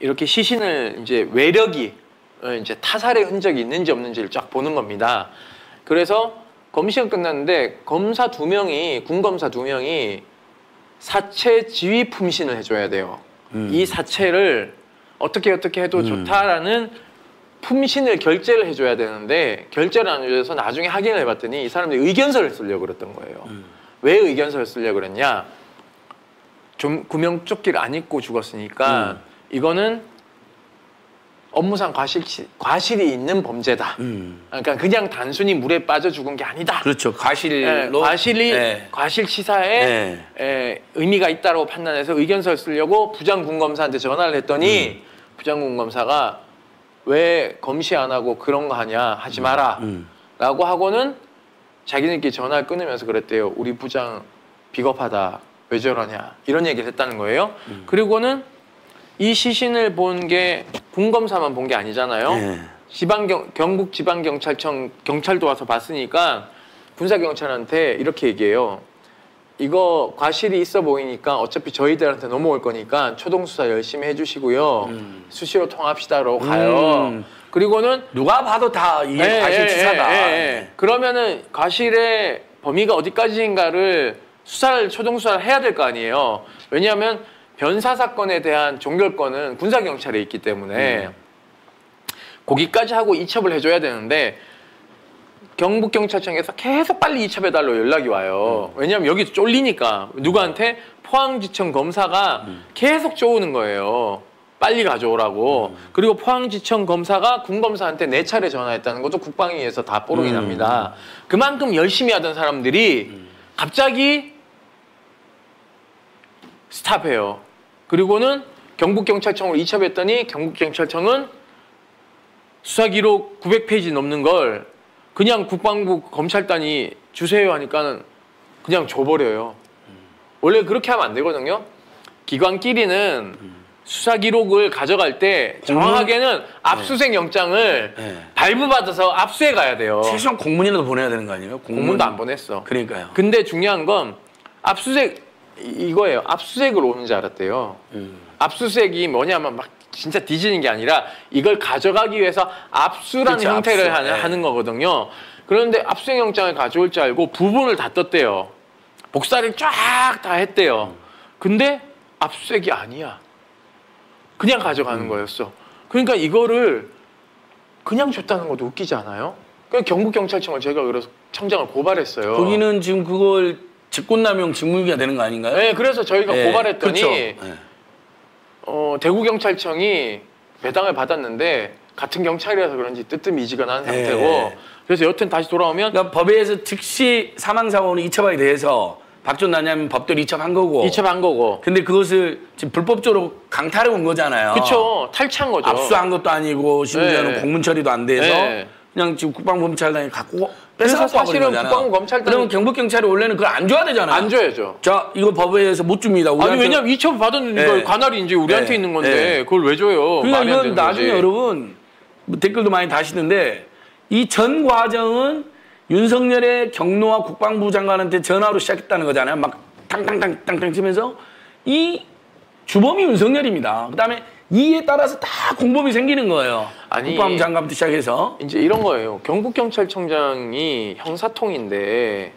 이렇게 시신을 이제 외력이 어, 이제 타살의 흔적이 있는지 없는지를 쫙 보는 겁니다. 그래서 검시가 끝났는데 검사 두 명이 군 검사 두 명이 사체 지휘 품신을 해줘야 돼요. 음. 이 사체를 어떻게 어떻게 해도 좋다라는 품신을 결제를 해줘야 되는데 결제를 안 해줘서 나중에 확인을 해봤더니 이 사람들이 의견서를 쓰려고 그랬던 거예요. 음. 왜 의견서를 쓰려고 그랬냐? 좀 구명조끼를 안 입고 죽었으니까 음. 이거는 업무상 과실, 과실이 있는 범죄다. 음. 그러니까 그냥 단순히 물에 빠져 죽은 게 아니다. 그렇죠. 예, 과실로 과실이 예. 과실치사에 예. 에, 의미가 있다고 판단해서 의견서를 쓰려고 부장군검사한테 전화를 했더니 음. 부장군검사가 왜 검시 안 하고 그런 거 하냐 하지 마라 음. 라고 하고는 자기네끼리 전화를 끊으면서 그랬대요 우리 부장 비겁하다 왜 저러냐 이런 얘기를 했다는 거예요 음. 그리고는 이 시신을 본게 군검사만 본 게 아니잖아요 예. 지방 경 경북 지방 경찰청 경찰도 와서 봤으니까 군사 경찰한테 이렇게 얘기해요. 이거 과실이 있어 보이니까 어차피 저희들한테 넘어올 거니까 초동 수사 열심히 해주시고요. 음. 수시로 통합시다로 가요. 음. 그리고는 누가 봐도 다 이게 예, 과실 치사다. 예, 예, 예. 그러면은 과실의 범위가 어디까지인가를 수사를 초동 수사를 해야 될 거 아니에요. 왜냐하면 변사 사건에 대한 종결권은 군사 경찰에 있기 때문에 음. 거기까지 하고 이첩을 해줘야 되는데 경북 경찰청에서 계속 빨리 이첩해 달라고 연락이 와요. 왜냐하면 여기 쫄리니까 누구한테 포항지청 검사가 계속 쪼우는 거예요. 빨리 가져오라고. 그리고 포항지청 검사가 군 검사한테 네 차례 전화했다는 것도 국방위에서 다 뽀록이 음. 납니다. 그만큼 열심히 하던 사람들이 갑자기 스탑해요. 그리고는 경북 경찰청으로 이첩했더니 경북 경찰청은 수사 기록 900페이지 넘는 걸 그냥 국방부 검찰단이 주세요 하니까는 그냥 줘버려요. 원래 그렇게 하면 안 되거든요. 기관끼리는 수사 기록을 가져갈 때 정확하게는 압수수색 영장을 네. 발부받아서 압수해 가야 돼요. 최소한 공문이라도 보내야 되는 거 아니에요? 공문. 공문도 안 보냈어. 그러니까요. 근데 중요한 건 압수수색 이- 이거예요. 압수수색을 오는 줄 알았대요. 음. 압수수색이 뭐냐면 막 진짜 뒤지는 게 아니라 이걸 가져가기 위해서 압수라는 그렇죠, 형태를 압수. 하는, 네. 하는 거거든요. 그런데 압수수색 영장을 가져올 줄 알고 부분을 다 떴대요. 복사를 쫙 다 했대요. 근데 압수수색이 아니야. 그냥 가져가는 음. 거였어. 그러니까 이거를 그냥 줬다는 것도 웃기지 않아요? 그 경북 경찰청을 제가 그래서 청장을 고발했어요. 거기는 지금 그걸 직권남용 직무유기가 되는 거 아닌가요? 네, 그래서 저희가 예, 고발했더니 그렇죠. 예. 어, 대구 경찰청이 배당을 받았는데 같은 경찰이라서 그런지 뜨뜻미지근한 예. 상태고 그래서 여튼 다시 돌아오면 그러니까 법에 의해서 즉시 사망 사고는 이처방에 대해서 박전 나냐면 법대로 이첩한 거고. 이첩한 거고. 근데 그것을 지금 불법적으로 강탈해 온 거잖아요. 그쵸. 탈취한 거죠. 압수한 것도 아니고 심지어는 네. 공문 처리도 안 돼서 네. 그냥 지금 국방검찰단이 갖고 그래서 사실은. 국방검찰단이- 그러면 경북 경찰이 원래는 그걸 안 줘야 되잖아. 안 줘야죠. 자 이거 법에 의해서 못 줍니다. 아니. 왜냐면 이첩 받은 네. 관할이 이제 우리한테 네. 있는 건데 네. 그걸 왜 줘요? 그러니까 이건 나중에 거지. 여러분 뭐 댓글도 많이 다시는데 이 전 과정은 윤석열의 경로와 국방부 장관한테 전화로 시작했다는 거잖아요. 막 탕탕탕탕탕 치면서 이 주범이 윤석열입니다. 그다음에 이에 따라서 다 공범이 생기는 거예요. 아니, 국방부 장관부터 시작해서 이제 이런 거예요. 경북 경찰청장이 형사통인데,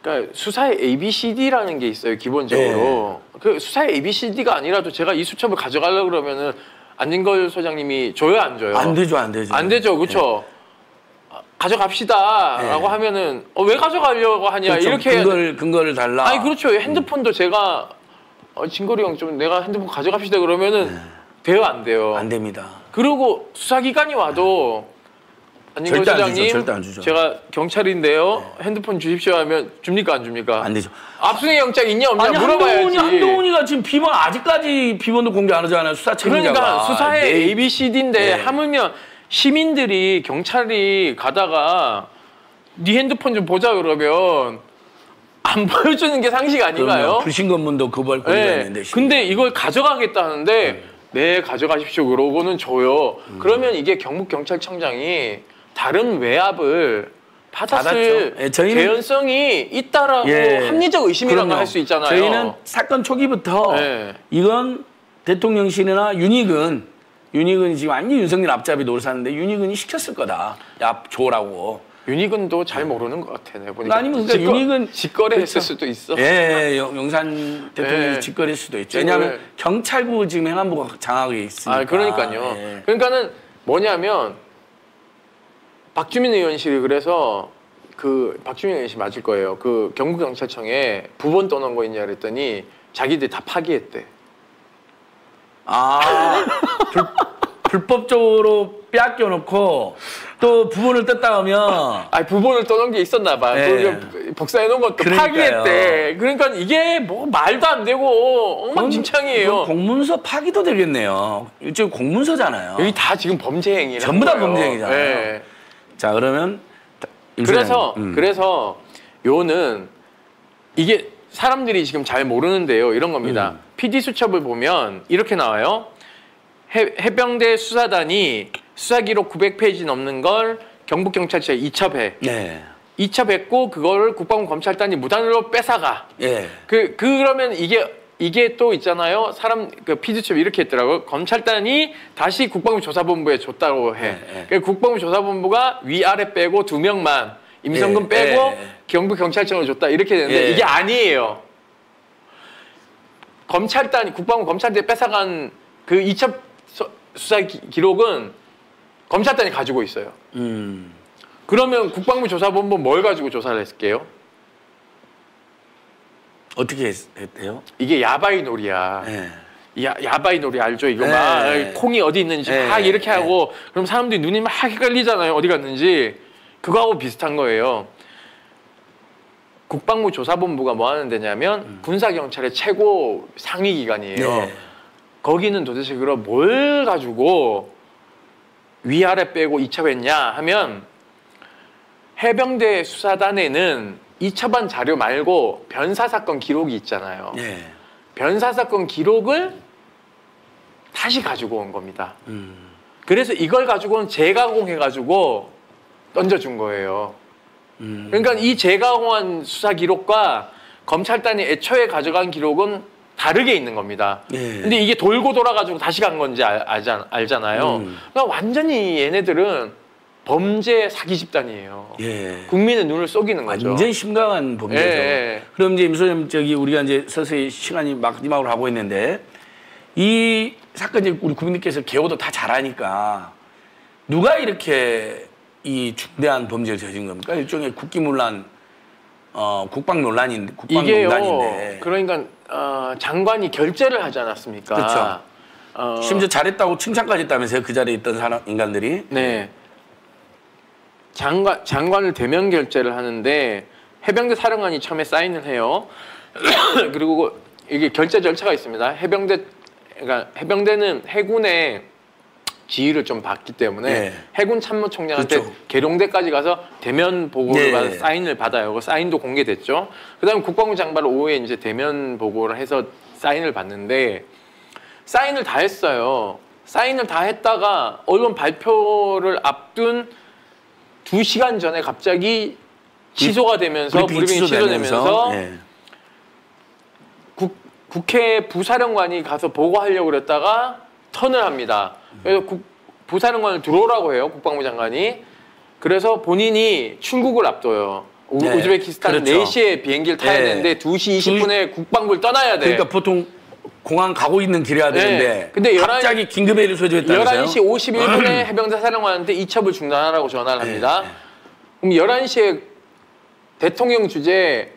그러니까 수사의 ABCD라는 게 있어요. 기본적으로 네. 그 수사의 ABCD가 아니라도 제가 이 수첩을 가져가려 고 그러면은 안진걸 소장님이 줘요, 안 줘요? 안 되죠, 안 되죠. 안 되죠, 그렇죠? 가져갑시다라고 네. 하면은 어, 왜 가져가려고 하냐 그렇죠. 이렇게 근거를 근거를 달라. 아니 그렇죠. 핸드폰도 제가 어, 진거리 형 좀 내가 핸드폰 가져갑시다 그러면은 돼요 안 돼요. 네. 안 됩니다. 그리고 수사기관이 와도 안진걸 절대 안 소장님 주죠, 절대 안 주죠. 네. 제가 경찰인데요 핸드폰 주십시오 하면 줍니까 안 줍니까? 안 되죠. 압수수색 영장 있냐 없냐 아니 물어봐야지. 한동훈이 한동훈이가 지금 비번 아직까지 비번도 공개 안 하잖아요. 수사 책임자가. 그러니까 수사의 네. ABCD인데 네. 하물며 시민들이 경찰이 가다가 네 핸드폰 좀 보자 그러면 안 보여주는 게 상식 아닌가요? 불신 검문도 거부할 권리가 네. 있는데. 근데 이걸 가져가겠다는데 네 가져가십시오 그러고는 줘요. 음. 그러면 이게 경북 경찰청장이 다른 외압을 받았을. 예, 저희는- 개연성이 있다라고 예. 합리적 의심이라고. 할 수 있잖아요. 저희는 사건 초기부터 네. 이건 대통령실이나 윤익은 윤익은 지금 완전 윤석열 앞잡이 노릇하는데 윤익은이 시켰을 거다. 야 줘라고. 윤희근도 잘 모르는 것 같아. 내가 보니까. 아니면 그러니까 직거- 윤희근- 직거래했을 그렇죠. 수도 있어. 예, 영- 용산 대통령이 예. 직거릴 수도 있죠. 왜냐하면 경찰부 지금 행안부가 장악에 있으니까. 아, 그러니까요. 예. 그러니까는 뭐냐면 박주민 의원실이 그래서 그 박주민 의원실 맞을 거예요. 그 경북 경찰청에 부본 떠놓은 거 있냐 그랬더니 자기들 다 파기했대. 아, 불, 불법적으로 빼앗겨 놓고 또 부분을 뜯다 하면 아, 부본을 떠놓은 게 있었나 봐. 네. 그 복사해 놓은 것도 그러니까요. 파기했대. 그러니까 이게 뭐 말도 안 되고 엉망진창이에요. 공문서 파기도 되겠네요. 일종 공문서잖아요. 여기 다 지금 범죄 행위라. 전부 다 범죄 행위잖아요. 자, 그러면 임 그래서 음. 그래서 요는 이게 사람들이 지금 잘 모르는데요. 이런 겁니다. 음. PD 수첩을 보면 이렇게 나와요. 해, 해병대 수사단이 수사 기록 900페이지 넘는 걸 경북 경찰청에 이첩해. 네. 이첩했고 그거를 국방부 검찰단이 무단으로 뺏어가. 예. 그, 그 그러면 이게 이게 또 있잖아요. 사람 그 피디첩 이렇게 했더라고요. 검찰단이 다시 국방부 조사본부에 줬다고 해. 네, 그 국방부 조사본부가 위아래 빼고 두 명만 임성근 예, 빼고 예. 경북 경찰청을 줬다 이렇게 되는데 예. 이게 아니에요. 검찰단이 국방부 검찰단이 뺏어간 그 이첩 서- 수사 기, 기록은 검찰단이 가지고 있어요. 음. 그러면 국방부 조사본부 뭘 가지고 조사를 했을게요? 어떻게 했, 했대요? 이게 야바이 놀이야. 예. 야, 야바이 놀이 알죠? 이거 네. 막 콩이 어디 있는지 네. 막 이렇게 네. 하고 그럼 사람들이 눈이 막 헷갈리잖아요. 어디 갔는지. 그거하고 비슷한 거예요. 국방부 조사본부가 뭐 하는 데냐면 군사경찰의 최고 상위 기관이에요. 음. 네. 거기는 도대체 그럼 뭘 가지고 위아래 빼고 이첩했냐 하면 해병대 수사단에는 이첩한 자료 말고 변사 사건 기록이 있잖아요. 예. 변사 사건 기록을 다시 가지고 온 겁니다. 음. 그래서 이걸 가지고는 재가공해 가지고 던져준 거예요. 음. 그러니까 이 재가공한 수사 기록과 검찰단이 애초에 가져간 기록은 다르게 있는 겁니다. 예. 근데 이게 돌고 돌아가지고 다시 간 건지 알, 알잖, 알잖 아요. 음. 그러니까 완전히 얘네들은 범죄 사기 집단이에요. 예. 국민의 눈을 속이는 거죠. 완전 심각한 범죄죠. 예, 예. 그럼 이제 임소님 저기 우리가 이제 서서히 시간이 마지막으로 하고 있는데 이 사건 이제 우리 국민들께서 개호도 다 잘하니까 누가 이렇게 이 중대한 범죄를 저진 겁니까? 일종의 국기문란, 어 국방 논란인 이게요. 국방농단인데 그러니까 어, 장관이 결재를 하지 않았습니까? 그렇죠. 어, 심지어 잘했다고 칭찬까지 했다면서요 그 자리에 있던 사람 인간들이 네. 장관 장관을 대면 결재를 하는데 해병대 사령관이 처음에 사인을 해요. 그리고 이게 결제 절차가 있습니다. 해병대 그러니까 해병대는 해군의 지휘를 좀 받기 때문에 네. 해군 참모총장한테 그렇죠. 계룡대까지 가서 대면 보고를 네. 받아 사인을 받아요. 그 사인도 공개됐죠. 그다음에 국방부 장관 오후에 이제 대면 보고를 해서 사인을 받는데 사인을 다 했어요. 사인을 다 했다가 언론 발표를 앞둔 두 시간 전에 갑자기 취소가 되면서 브리핑이 브리핑이 취소되면서 예. 국, 국회 부사령관이 가서 보고하려고 그랬다가 턴을 합니다. 그래서 국, 부사령관을 들어오라고 해요. 국방부 장관이. 그래서 본인이 출국을 앞둬요. 우, 네, 우즈베키스탄 그렇죠. 4시에 비행기를 타야 네. 되는데 2시 20분에 국방부를 떠나야 돼. 그러니까 보통 공항 가고 있는 길이야 되는데 네. 근데 열한- 갑자기 긴급 회의를 소집했다면서요? 11시 51분에 해병대 사령관한테 이첩을 중단하라고 전화를 합니다. 네, 그럼 11시에 대통령 주재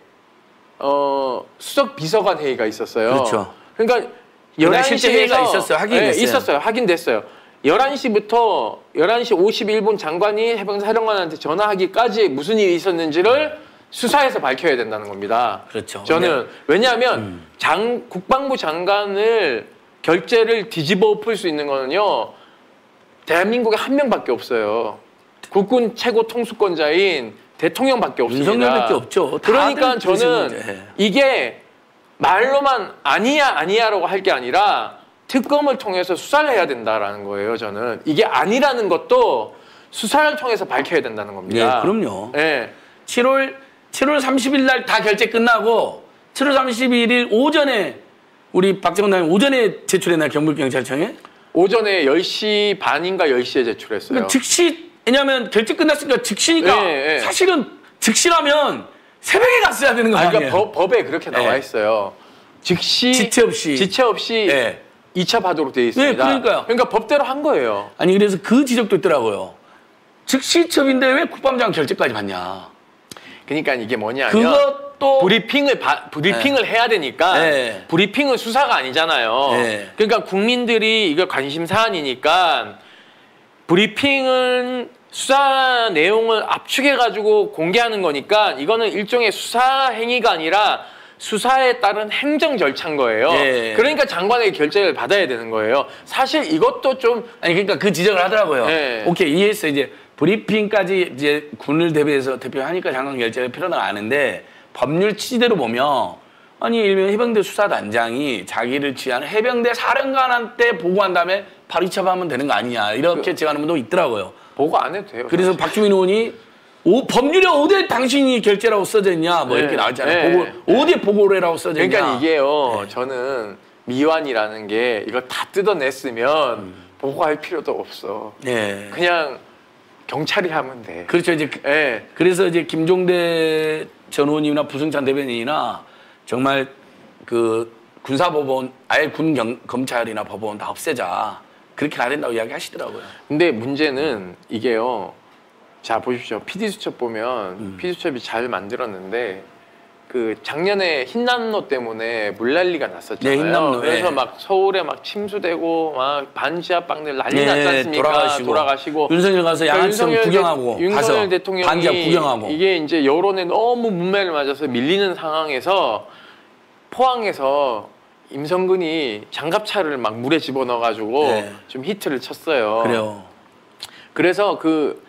어, 수석 비서관 회의가 있었어요. 그렇죠. 그러니까 11시에서 실제 회의가 있었어요. 확인됐어요. 있었어요. 확인됐어요. 11시부터 11시 51분 장관이 해병대 사령관한테 전화하기까지 무슨 일이 있었는지를 수사해서 밝혀야 된다는 겁니다. 그렇죠. 저는 왜냐하면 장 국방부 장관을 결재를 뒤집어 엎을 수 있는 거는요 대한민국에 한 명밖에 없어요. 국군 최고 통수권자인 대통령밖에 없습니다. 윤석열밖에 없죠. 그러니까 저는. 이게 말로만 아니야 아니야라고 할 게 아니라 특검을 통해서 수사를 해야 된다라는 거예요. 저는 이게 아니라는 것도 수사를 통해서 밝혀야 된다는 예, 겁니다. 그럼요. 예. 7월 7월 30일 날 다 결제 끝나고 7월 31일 오전에 우리 박정원 당이 오전에 제출했나요 경북경찰청에? 오전에 10시 반인가 10시에 제출했어요. 그러니까 즉시 왜냐하면 결제 끝났으니까 즉시니까 네, 네. 사실은 즉시라면 새벽에 갔어야 되는 거 아니? 그러니까 법, 법에 그렇게 나와 네. 있어요. 즉시 지체 없이. 지체 없이 네. 이첩하도록 되어 있습니다. 네, 그러니까요. 그러니까 법대로 한 거예요. 아니 그래서 그 지적도 있더라고요. 즉시첩인데 왜 국방장 결제까지 받냐? 그러니까 이게 뭐냐면 그것도 브리핑을 바- 브리핑을 해야 되니까 네. 브리핑은 수사가 아니잖아요. 네. 그러니까 국민들이 이거 관심 사안이니까 브리핑은 수사 내용을 압축해 가지고 공개하는 거니까 이거는 일종의 수사 행위가 아니라 수사에 따른 행정 절차인 거예요. 네. 그러니까 장관에게 결재를 받아야 되는 거예요. 사실 이것도 좀 아니 그러니까 그 지적을 하더라고요. 네. 오케이 이해했어 이제 브리핑까지 이제 군을 대비해서 대표하니까 장관 결재가 필요는 아는데 법률 취지대로 보면 아니 일명 해병대 수사단장이 자기를 지휘하는 해병대 사령관한테 보고한 다음에 바로 이첩하면 되는 거 아니냐 이렇게 제가 하는 분도 있더라고요. 보고 안 해도 돼요. 그래서 박주민 의원이 오, 법률에 어디에 당신이 결재라고 써져 있냐 뭐 네. 이렇게 나왔잖아요. 네. 보고 어디에 보고를 해라고 써져 있냐. 그러니까 이게요. 네. 저는 미완이라는 게 이걸 다 뜯어냈으면 음. 보고할 필요도 없어. 네. 그냥 경찰이 하면 돼. 그렇죠 이제 그- 예. 그래서 이제 김종대 전 의원이나 부승찬 대변인이나 정말 그 군사법원 아예 군 경- 검찰이나 법원 다 없애자 그렇게 가야 된다고 이야기하시더라고요. 근데 문제는 이게요. 자 보십시오. PD 수첩 보면 음. PD 수첩이 잘 만들었는데 그 작년에 흰남노 때문에 물난리가 났었잖아요. 네, 흰남노, 그래서 예. 막 서울에 막 침수되고 막 반지하방들 난리 네, 났지 않습니까? 돌아가시고. 돌아가시고 윤석열 가서 그러니까 양아치성 윤석열 구경하고 대- 윤석열 대통령이 반지하 구경하고 이게 이제 여론에 너무 문매를 맞아서 밀리는 상황에서 포항에서 임성근이 장갑차를 막 물에 집어넣어가지고 네. 좀 히트를 쳤어요. 그래요. 그래서 그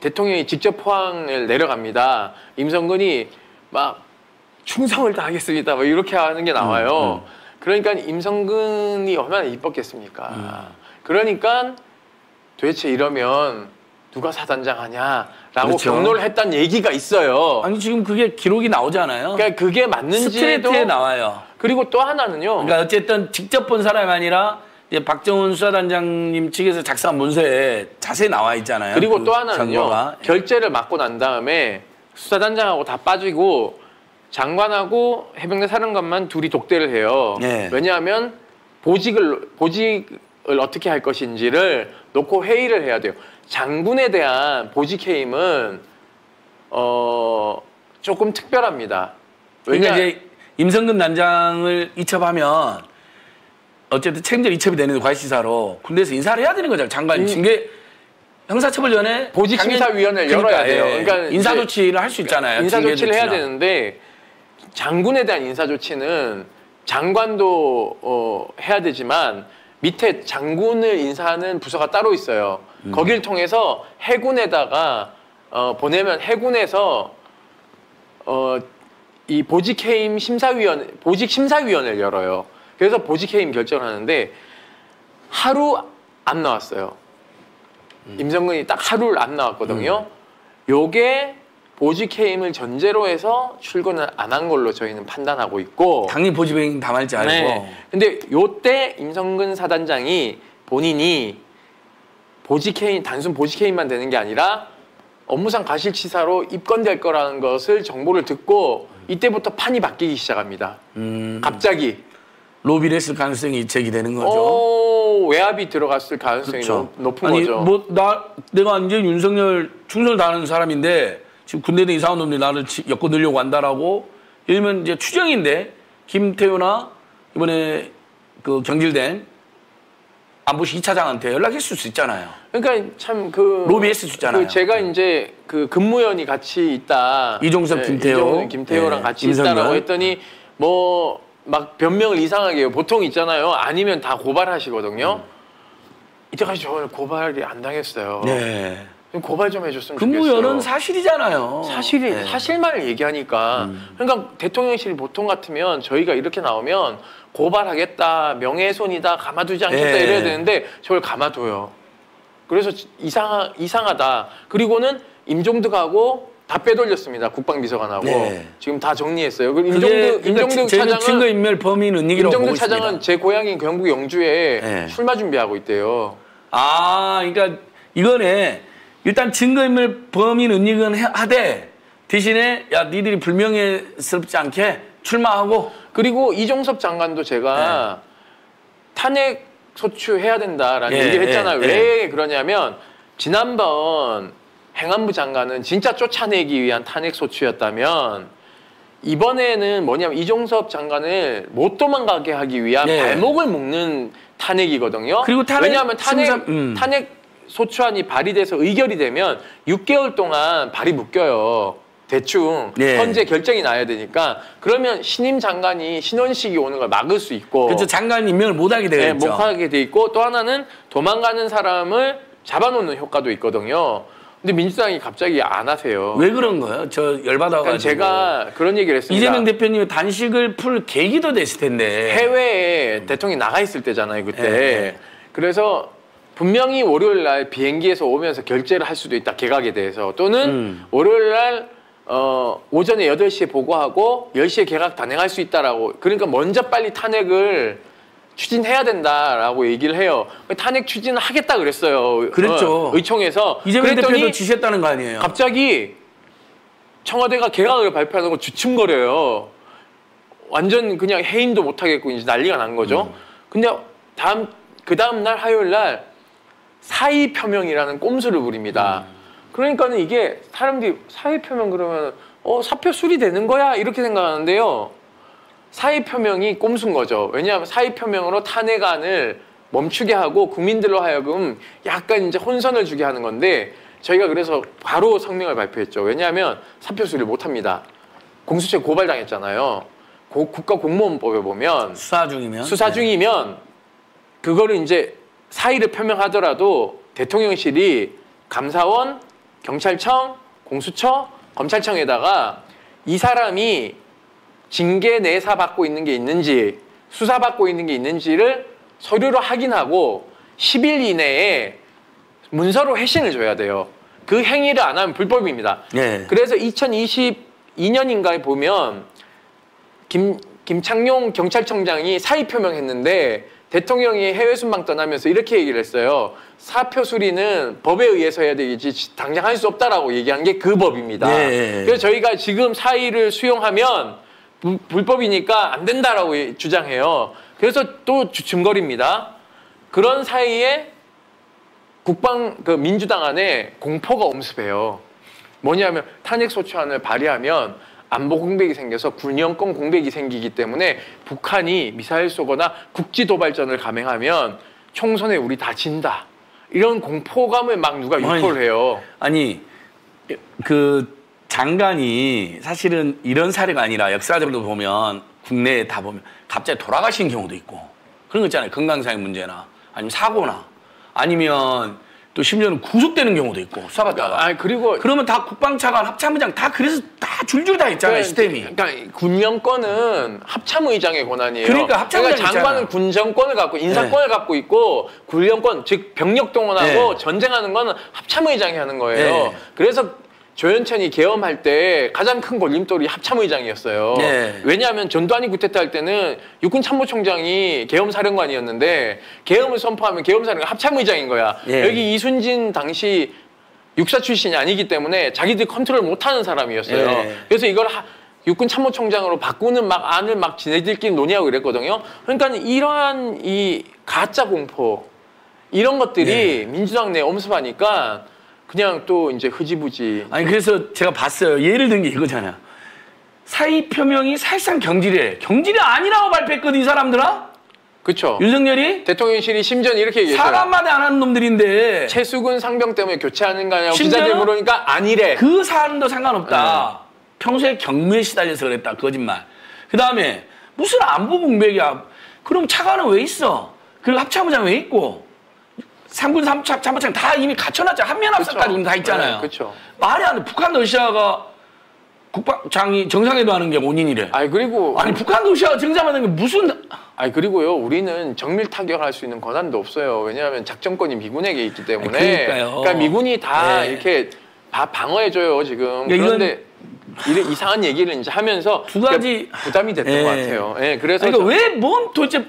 대통령이 직접 포항을 내려갑니다. 임성근이 막 충성을 다하겠습니다. 뭐 이렇게 하는 게 나와요. 음, 그러니까 임성근이 얼마나 이뻤겠습니까. 음. 그러니까 도대체 이러면 누가 사단장 하냐라고 그렇죠. 경로를 했다는 얘기가 있어요. 아니 지금 그게 기록이 나오잖아요. 그러니까 그게 맞는지도 스트레이트에 나와요. 그리고 또 하나는요. 그러니까 어쨌든 직접 본 사람이 아니라 박정훈 수사단장님 측에서 작성한 문서에 자세히 나와 있잖아요. 그리고 그 또 하나는요. 정보가. 결재를 맞고 난 다음에 수사단장하고 다 빠지고 장관하고 해병대 사령관만 둘이 독대를 해요. 네. 왜냐하면 보직을 보직을 어떻게 할 것인지를 놓고 회의를 해야 돼요. 장군에 대한 보직 해임은 어 조금 특별합니다. 그러니까 왜냐 이제 임성근 단장을 이첩하면 어쨌든 책임자 이첩이 되는 과시사로 군대에서 인사를 해야 되는 거잖아요. 장관 음. 징계 형사처벌위원회 보직 심사위원회를 열어야 돼요. 그러니까 인사 조치를 할 수 있잖아요. 인사 조치를 해야. 되는데 장군에 대한 인사 조치는 장관도 어, 해야 되지만 밑에 장군을 인사하는 부서가 따로 있어요. 음. 거기를 통해서 해군에다가 어, 보내면 해군에서 어, 이 보직해임 심사위원 보직 심사위원회를 열어요. 그래서 보직해임 결정을 하는데 하루 안 나왔어요. 음. 임성근이 딱 하루를 안 나왔거든요. 요게 보직해임을 전제로 해서 출근을 안 한 걸로 저희는 판단하고 있고. 당연히 보직행위 담할지 알고. 네. 근데 요때 임성근 사단장이 본인이 보직해임 단순 보직해임만 되는 게 아니라 업무상 과실치사로 입건될 거라는 것을 정보를 듣고 이때부터 판이 바뀌기 시작합니다. 음, 갑자기 로비를 했을 가능성이 제기되는 거죠. 오, 외압이 들어갔을 가능성이 그렇죠. 높, 은 아니, 거죠. 뭐, 나, 내가 이제 윤석열 충성을 다하는 사람인데, 지금 군대에 이상한 놈들이 나를 치- 엮어 넣으려고 한다라고, 예를 들면 이제 추정인데, 김태효나 이번에 그 경질된 안보실 2차장한테 연락했을 수 있잖아요. 그러니까 참 그 로비했을 수 있잖아요. 그 제가 이제 그 근무연이 같이 있다. 이종섭, 네, 김태호. 김태호랑 네, 같이 임성근. 있다라고 했더니 뭐 막 변명을 이상하게 해요. 보통 있잖아요. 아니면 다 고발하시거든요. 이때까지 저는 고발이 안 당했어요. 음. 네. 고발 좀 해줬으면 근무연은 좋겠어요. 사실이잖아요. 사실이 네. 음. 사실만을 얘기하니까 그러니까 대통령실이 보통 같으면 저희가 이렇게 나오면 고발하겠다 명예훼손이다 가마두지 않겠다 네. 이래야 되는데 저걸 가마둬요. 그래서 이상 이상하다. 그리고는 임종득하고 다 빼돌렸습니다. 국방비서관하고 네. 지금 다 정리했어요. 그리고 그게 임종득 그러니까 임종득 차장은 증거 인멸 범인 은닉이라고 보고 임종득 있습니다. 차장은 제 고향인 경북 영주에 네. 출마 준비하고 있대요. 아, 그러니까 이거네. 일단 증거인멸 범인 은닉은 해- 하되 대신에 야 니들이 불명예스럽지 않게 출마하고 그리고 이종섭 장관도 제가 탄핵 소추해야 된다라는 예, 얘기를 했잖아요. 예, 왜 그러냐면 지난번 행안부 장관은 진짜 쫓아내기 위한 탄핵 소추였다면 이번에는 뭐냐면 이종섭 장관을 못 도망가게 하기 위한 네. 발목을 묶는 탄핵이거든요. 그리고 탄핵 왜냐하면 탄핵 심사- 음. 탄핵 소추안이 발의돼서 의결이 되면 6개월 동안 발이 묶여요. 대충 네. 현재 결정이 나야 되니까 그러면 신임 장관이 신원식이 오는 걸 막을 수 있고 그렇죠. 장관 임명을 못하게 네, 되겠죠. 못 하게 돼 있고 또 하나는 도망가는 사람을 잡아놓는 효과도 있거든요. 근데 민주당이 갑자기 안 하세요. 왜 그런 거예요? 저 열받아가지고. 그러니까 제가 그런 얘기를 했습니다. 이재명 대표님이 단식을 풀 계기도 됐을 텐데. 해외에 대통령이 나가 있을 때잖아요, 그때. 네. 그래서 분명히 월요일 날 비행기에서 오면서 결제를 할 수도 있다, 개각에 대해서. 또는 음. 월요일 날 어, 오전에 8시에 보고하고 10시에 개각 단행할 수 있다라고. 그러니까 먼저 빨리 탄핵을 추진해야 된다라고 얘기를 해요. 탄핵 추진을 하겠다 그랬어요. 그랬죠. 어, 의총에서. 이재명 대표도 지시했다는 거 아니에요? 갑자기 청와대가 개각을 발표하는 거 주춤거려요. 완전 그냥 해임도 못 하겠고 이제 난리가 난 거죠. 근데 다음 그 다음 날 화요일 날 사의 표명이라는 꼼수를 부립니다. 그러니까는 이게 사람들이 사의 표명 그러면 어 사표 수리 되는 거야 이렇게 생각하는데요. 사의 표명이 꼼수인 거죠. 왜냐하면 사의 표명으로 탄핵안을 멈추게 하고 국민들로 하여금 약간 이제 혼선을 주게 하는 건데 저희가 그래서 바로 성명을 발표했죠. 왜냐하면 사표 수리를 못 합니다. 공수처 고발당했잖아요. 고- 국가공무원법에 보면 수사 중이면. 수사 네. 중이면 그거를 이제 사의를 표명하더라도 대통령실이 감사원, 경찰청, 공수처, 검찰청에다가 이 사람이 징계 내사 받고 있는 게 있는지 수사 받고 있는 게 있는지를 서류로 확인하고 10일 이내에 문서로 회신을 줘야 돼요. 그 행위를 안 하면 불법입니다. 네. 그래서 2022년인가에 보면 김, 김창룡 경찰청장이 사의 표명했는데 대통령이 해외 순방 떠나면서 이렇게 얘기를 했어요. 사표 수리는 법에 의해서 해야 되겠지 당장 할 수 없다라고 얘기한 게 그 법입니다. 네. 그래서 저희가 지금 사의를 수용하면 불- 불법이니까 안 된다라고 주장해요. 그래서 또 주춤거립니다. 그런 사이에 국방 그 민주당 안에 공포가 엄습해요. 뭐냐면 탄핵 소추안을 발의하면 안보 공백이 생겨서 군영권 공백이 생기기 때문에 북한이 미사일 쏘거나 국지 도발전을 감행하면 총선에 우리 다 진다. 이런 공포감을 막 누가 유포를 해요. 아니 그 장관이 사실은 이런 사례가 아니라 역사적으로 보면 국내에 다 보면 갑자기 돌아가신 경우도 있고 그런 거 있잖아요. 건강상의 문제나 아니면 사고나 아니면 또 심지어는 구속되는 경우도 있고 수사받다가 아 그리고 그러면 다 국방차관 합참의장 다 그래서 다 줄줄 다 있잖아요 시스템이 그러니까 군령권은 합참의장의 권한이에요. 그러니까 합참의장 장관은 있잖아. 군정권을 갖고 인사권을 갖고 있고 군령권 즉 병력 동원하고 네. 전쟁하는 거는 합참의장이 하는 거예요. 네. 그래서 조현천이 계엄할 때 가장 큰 걸림돌이 합참의장이었어요. 네. 왜냐하면 전두환이 구태타 할 때는 육군 참모총장이 계엄사령관이었는데 계엄을 선포하면 계엄사령관 합참의장인 거야. 예. 여기 이순진 당시 육사 출신이 아니기 때문에 자기들이 컨트롤 못하는 사람이었어요. 예. 그래서 이걸 하- 육군 참모총장으로 바꾸는 막 안을 막 지네들끼리 논의하고 이랬거든요. 그러니까 이러한 이 가짜 공포 이런 것들이 민주당 내에 엄습하니까 그냥 또 이제 흐지부지. 아니 그래서 제가 봤어요 예를 든 게 이거잖아요 사의 표명이 사실상 경질이에요 경질이 아니라고 발표했거든 이 사람들아 그렇죠. 윤석열이 대통령실이 심지어 이렇게 얘기했어요. 사과마대 안 하는 놈들인데 최수근 상병 때문에 교체하는 거 아니냐고 심지어는 기자들 물으니까 아니래. 그 사안도 상관없다. 네. 평소에 경무에 시달려서 그랬다. 거짓말. 그 다음에 무슨 안보 공백이야. 그럼 차관은 왜 있어? 그리고 합참의장 왜 있고? 상군 삼차 참모장 다 이미 갖춰놨잖아. 한면 합사까지 그쵸. 다 있잖아요. 네. 말이 안 돼. 북한 러시아가 국방장이 정상회도 하는 게 원인이래. 아니 그리고 아니 북한 러시아가 정상회담 하는 게 무슨 아니 그리고 우리는 정밀 타격할 수 있는 권한도 없어요. 왜냐하면 작전권이 미군에게 있기 때문에. 아니, 그러니까요. 그러니까 미군이 다 네. 이렇게 다 방어해줘요 지금. 이건- 그런데 이런 이상한 얘기를 이제 하면서 두 가지- 부담이 됐던 예. 것 같아요. 예, 그래서 그러니까 저- 왜뭔 도대체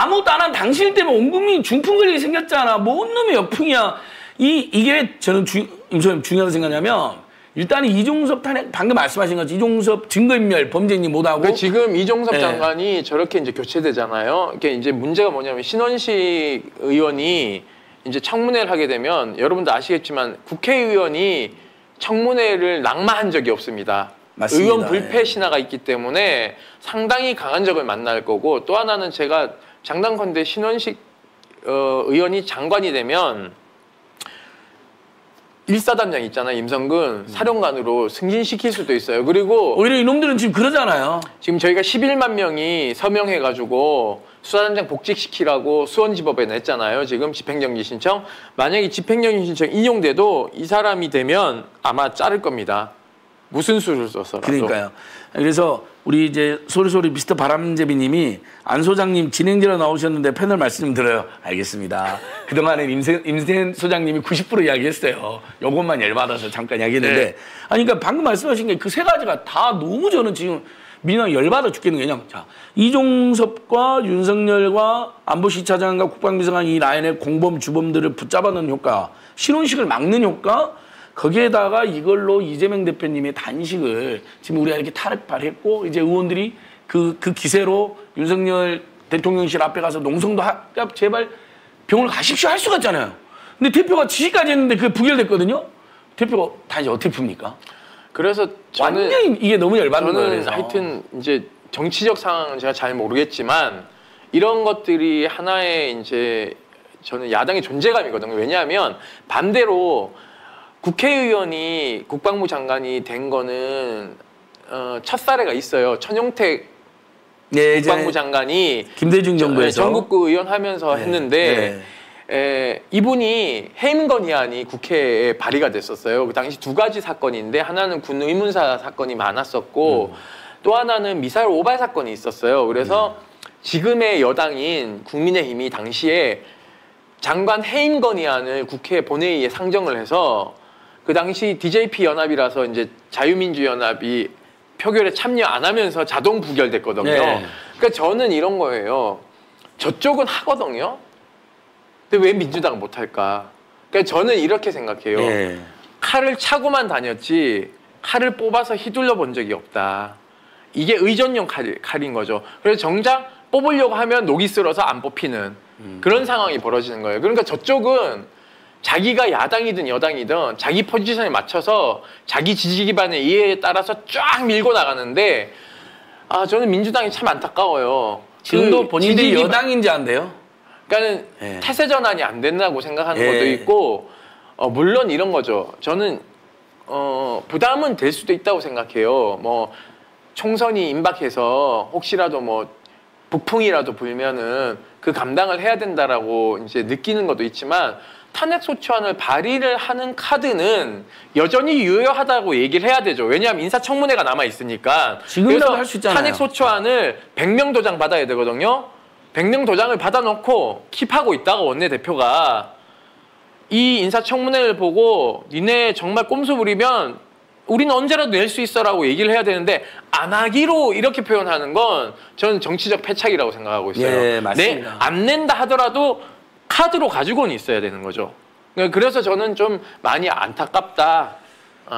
아무것도 안 한 당신 때문에 온 국민이 중풍 걸리게 생겼잖아. 뭔 놈의 역풍이야. 이 이게 저는 주, 임소님 중요하다고 생각하냐면 일단은 이종섭 탄핵 방금 말씀하신 것처럼 이종섭 증거인멸 범죄인이 못하고 그러니까 지금 이종섭 네. 장관이 저렇게 이제 교체되잖아요. 이게 이제 문제가 뭐냐면 신원식 의원이 이제 청문회를 하게 되면 여러분도 아시겠지만 국회의원이 청문회를 낙마한 적이 없습니다. 맞습니다. 의원 불패 예. 신화가 있기 때문에 상당히 강한 적을 만날 거고 또 하나는 제가 장담컨대 신원식 어, 의원이 장관이 되면 일사단장 있잖아 임성근 사령관으로 승진시킬 수도 있어요. 그리고 오히려 이놈들은 지금 그러잖아요. 지금 저희가 11만 명이 서명해가지고 수사단장 복직시키라고 수원지법에 냈잖아요. 지금 집행정지 신청. 만약에 집행정지 신청 인용돼도 이 사람이 되면 아마 자를 겁니다. 무슨 수를 써서라도. 그러니까요. 그래서 우리 이제 소리소리 미스터 바람제비님이 안 소장님 진행자로 나오셨는데 패널 말씀 좀 들어요. 알겠습니다. 그동안에 임세, 임세 소장님이 90% 이야기했어요. 요것만 열받아서 잠깐 이야기했는데. 네. 아니, 그러니까 방금 말씀하신 게 그 세 가지가 다 너무 저는 지금 민주당 열받아 죽겠는 게 그냥 자 이종섭과 윤석열과 안보시 차장과 국방비서관 이 라인의 공범 주범들을 붙잡아놓는 효과 신혼식을 막는 효과 거기에다가 이걸로 이재명 대표님의 단식을 지금 우리가 이렇게 탈핵발했고 이제 의원들이 그, 그 기세로 윤석열 대통령실 앞에 가서 농성도 하, 야, 제발 병원을 가십시오 할 수가 있잖아요. 근데 대표가 지시까지 했는데 그게 부결됐거든요. 대표가 단식 어떻게 풉니까? 그래서 저는 완전히 이게 너무 열받는 거예요. 하여튼 이제 정치적 상황은 제가 잘 모르겠지만 이런 것들이 하나의 이제 저는 야당의 존재감이거든요. 왜냐하면 반대로 국회의원이 국방부 장관이 된 거는 어, 첫 사례가 있어요. 천용택 네, 국방부 장관이 김대중 정부에서 전국구 의원 하면서 네, 했는데 에, 이분이 해임 건의안이 국회에 발의가 됐었어요. 그 당시 두 가지 사건인데 하나는 군 의문사 사건이 많았었고 음. 또 하나는 미사일 오발 사건이 있었어요. 그래서 음. 지금의 여당인 국민의힘이 당시에 장관 해임 건의안을 국회 본회의에 상정을 해서 그 당시 DJP 연합이라서 이제 자유민주 연합이 표결에 참여 안 하면서 자동 부결됐거든요. 네. 그러니까 저는 이런 거예요. 저쪽은 하거든요. 근데 왜 민주당은 못 할까? 그러니까 저는 이렇게 생각해요. 예. 칼을 차고만 다녔지 칼을 뽑아서 휘둘러 본 적이 없다. 이게 의전용 칼, 칼인 거죠. 그래서 정작 뽑으려고 하면 녹이 쓸어서 안 뽑히는 그런 상황이 벌어지는 거예요. 그러니까 저쪽은 자기가 야당이든 여당이든 자기 포지션에 맞춰서 자기 지지 기반의 이해에 따라서 쫙 밀고 나가는데 아 저는 민주당이 참 안타까워요. 지금도 그 본인들이 지지 기반- 여당인지 안 돼요? 그러니까는 예. 태세 전환이 안 된다고 생각하는 예. 것도 있고 어, 물론 이런 거죠. 저는 어, 부담은 될 수도 있다고 생각해요. 뭐 총선이 임박해서 혹시라도 뭐 북풍이라도 불면은 그 감당을 해야 된다라고 이제 느끼는 것도 있지만 탄핵 소추안을 발의를 하는 카드는 여전히 유효하다고 얘기를 해야 되죠. 왜냐하면 인사청문회가 남아 있으니까. 지금이라도 할수 있잖아요. 탄핵 소추안을 100명 도장 받아야 되거든요. 100명 도장을 받아놓고 킵하고 있다가 원내대표가 이 인사청문회를 보고 니네 정말 꼼수 부리면 우리는 언제라도 낼 수 있어라고 얘기를 해야 되는데 안 하기로 이렇게 표현하는 건 저는 정치적 패착이라고 생각하고 있어요. 예, 맞습니다. 네, 안 낸다 하더라도 카드로 가지고는 있어야 되는 거죠. 그래서 저는 좀 많이 안타깝다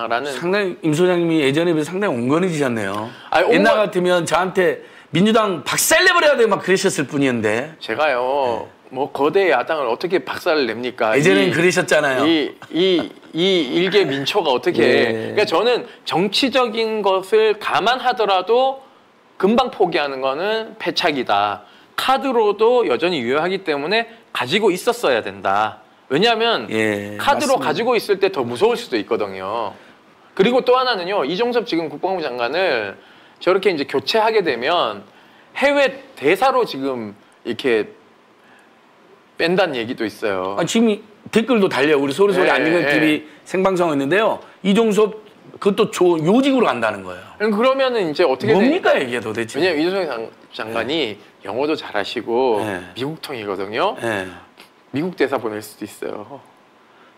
라는 상당히 임 소장님이 예전에 비해 상당히 온건해지셨네요. 아니, 온건- 옛날 같으면 저한테 민주당 박살내버려야 돼 막 그러셨을 뿐이었는데 제가요 뭐 거대 야당을 어떻게 박살을 냅니까? 예전엔 이- 그러셨잖아요. 이, 이, 이 일개 민초가 어떻게. 예. 그러니까 저는 정치적인 것을 감안하더라도 금방 포기하는 거는 패착이다. 카드로도 여전히 유효하기 때문에 가지고 있었어야 된다. 왜냐하면 예, 카드로 맞습니다. 가지고 있을 때 더 무서울 수도 있거든요. 그리고 또 하나는요, 이종섭 지금 국방부 장관을 저렇게 이제 교체하게 되면 해외 대사로 지금 이렇게 뺀다는 얘기도 있어요. 아, 지금 이 댓글도 달려요. 우리 소리 소리 예, 안익은 예. TV 생방송 했는데요. 이종섭 그것도 조, 요직으로 간다는 거예요. 그러면은 이제 어떻게 되- 뭡니까 이게 도대체? 왜냐면 장- 장관이 영어도 잘하시고 네. 미국통이거든요. 예. 미국 대사 보낼 수도 있어요.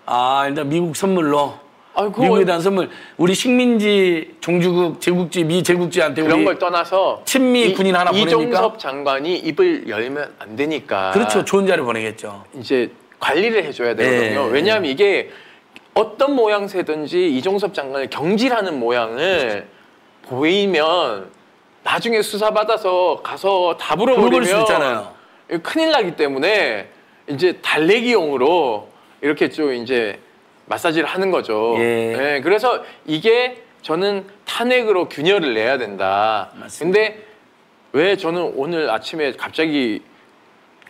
아 일단 미국 선물로 아, 그거 미국에 대한 선물 우리 식민지 종주국 제국지 미 제국지한테 그런 우리 걸 떠나서 친미 이- 군인 하나 보내니까? 이종섭 장관이 입을 열면 안 되니까 그렇죠 좋은 자리 보내겠죠. 이제 관리를 해줘야 되거든요. 예. 왜냐하면 이게 어떤 모양새든지 이종섭 장관을 경질하는 모양을 보이면 나중에 수사 받아서 가서 다 물어버리면 큰일 나기 때문에 이제 달래기용으로 이렇게 좀 이제 마사지를 하는 거죠. 예. 그래서 이게 저는 탄핵으로 균열을 내야 된다. 맞습니다. 근데 왜 저는 오늘 아침에 갑자기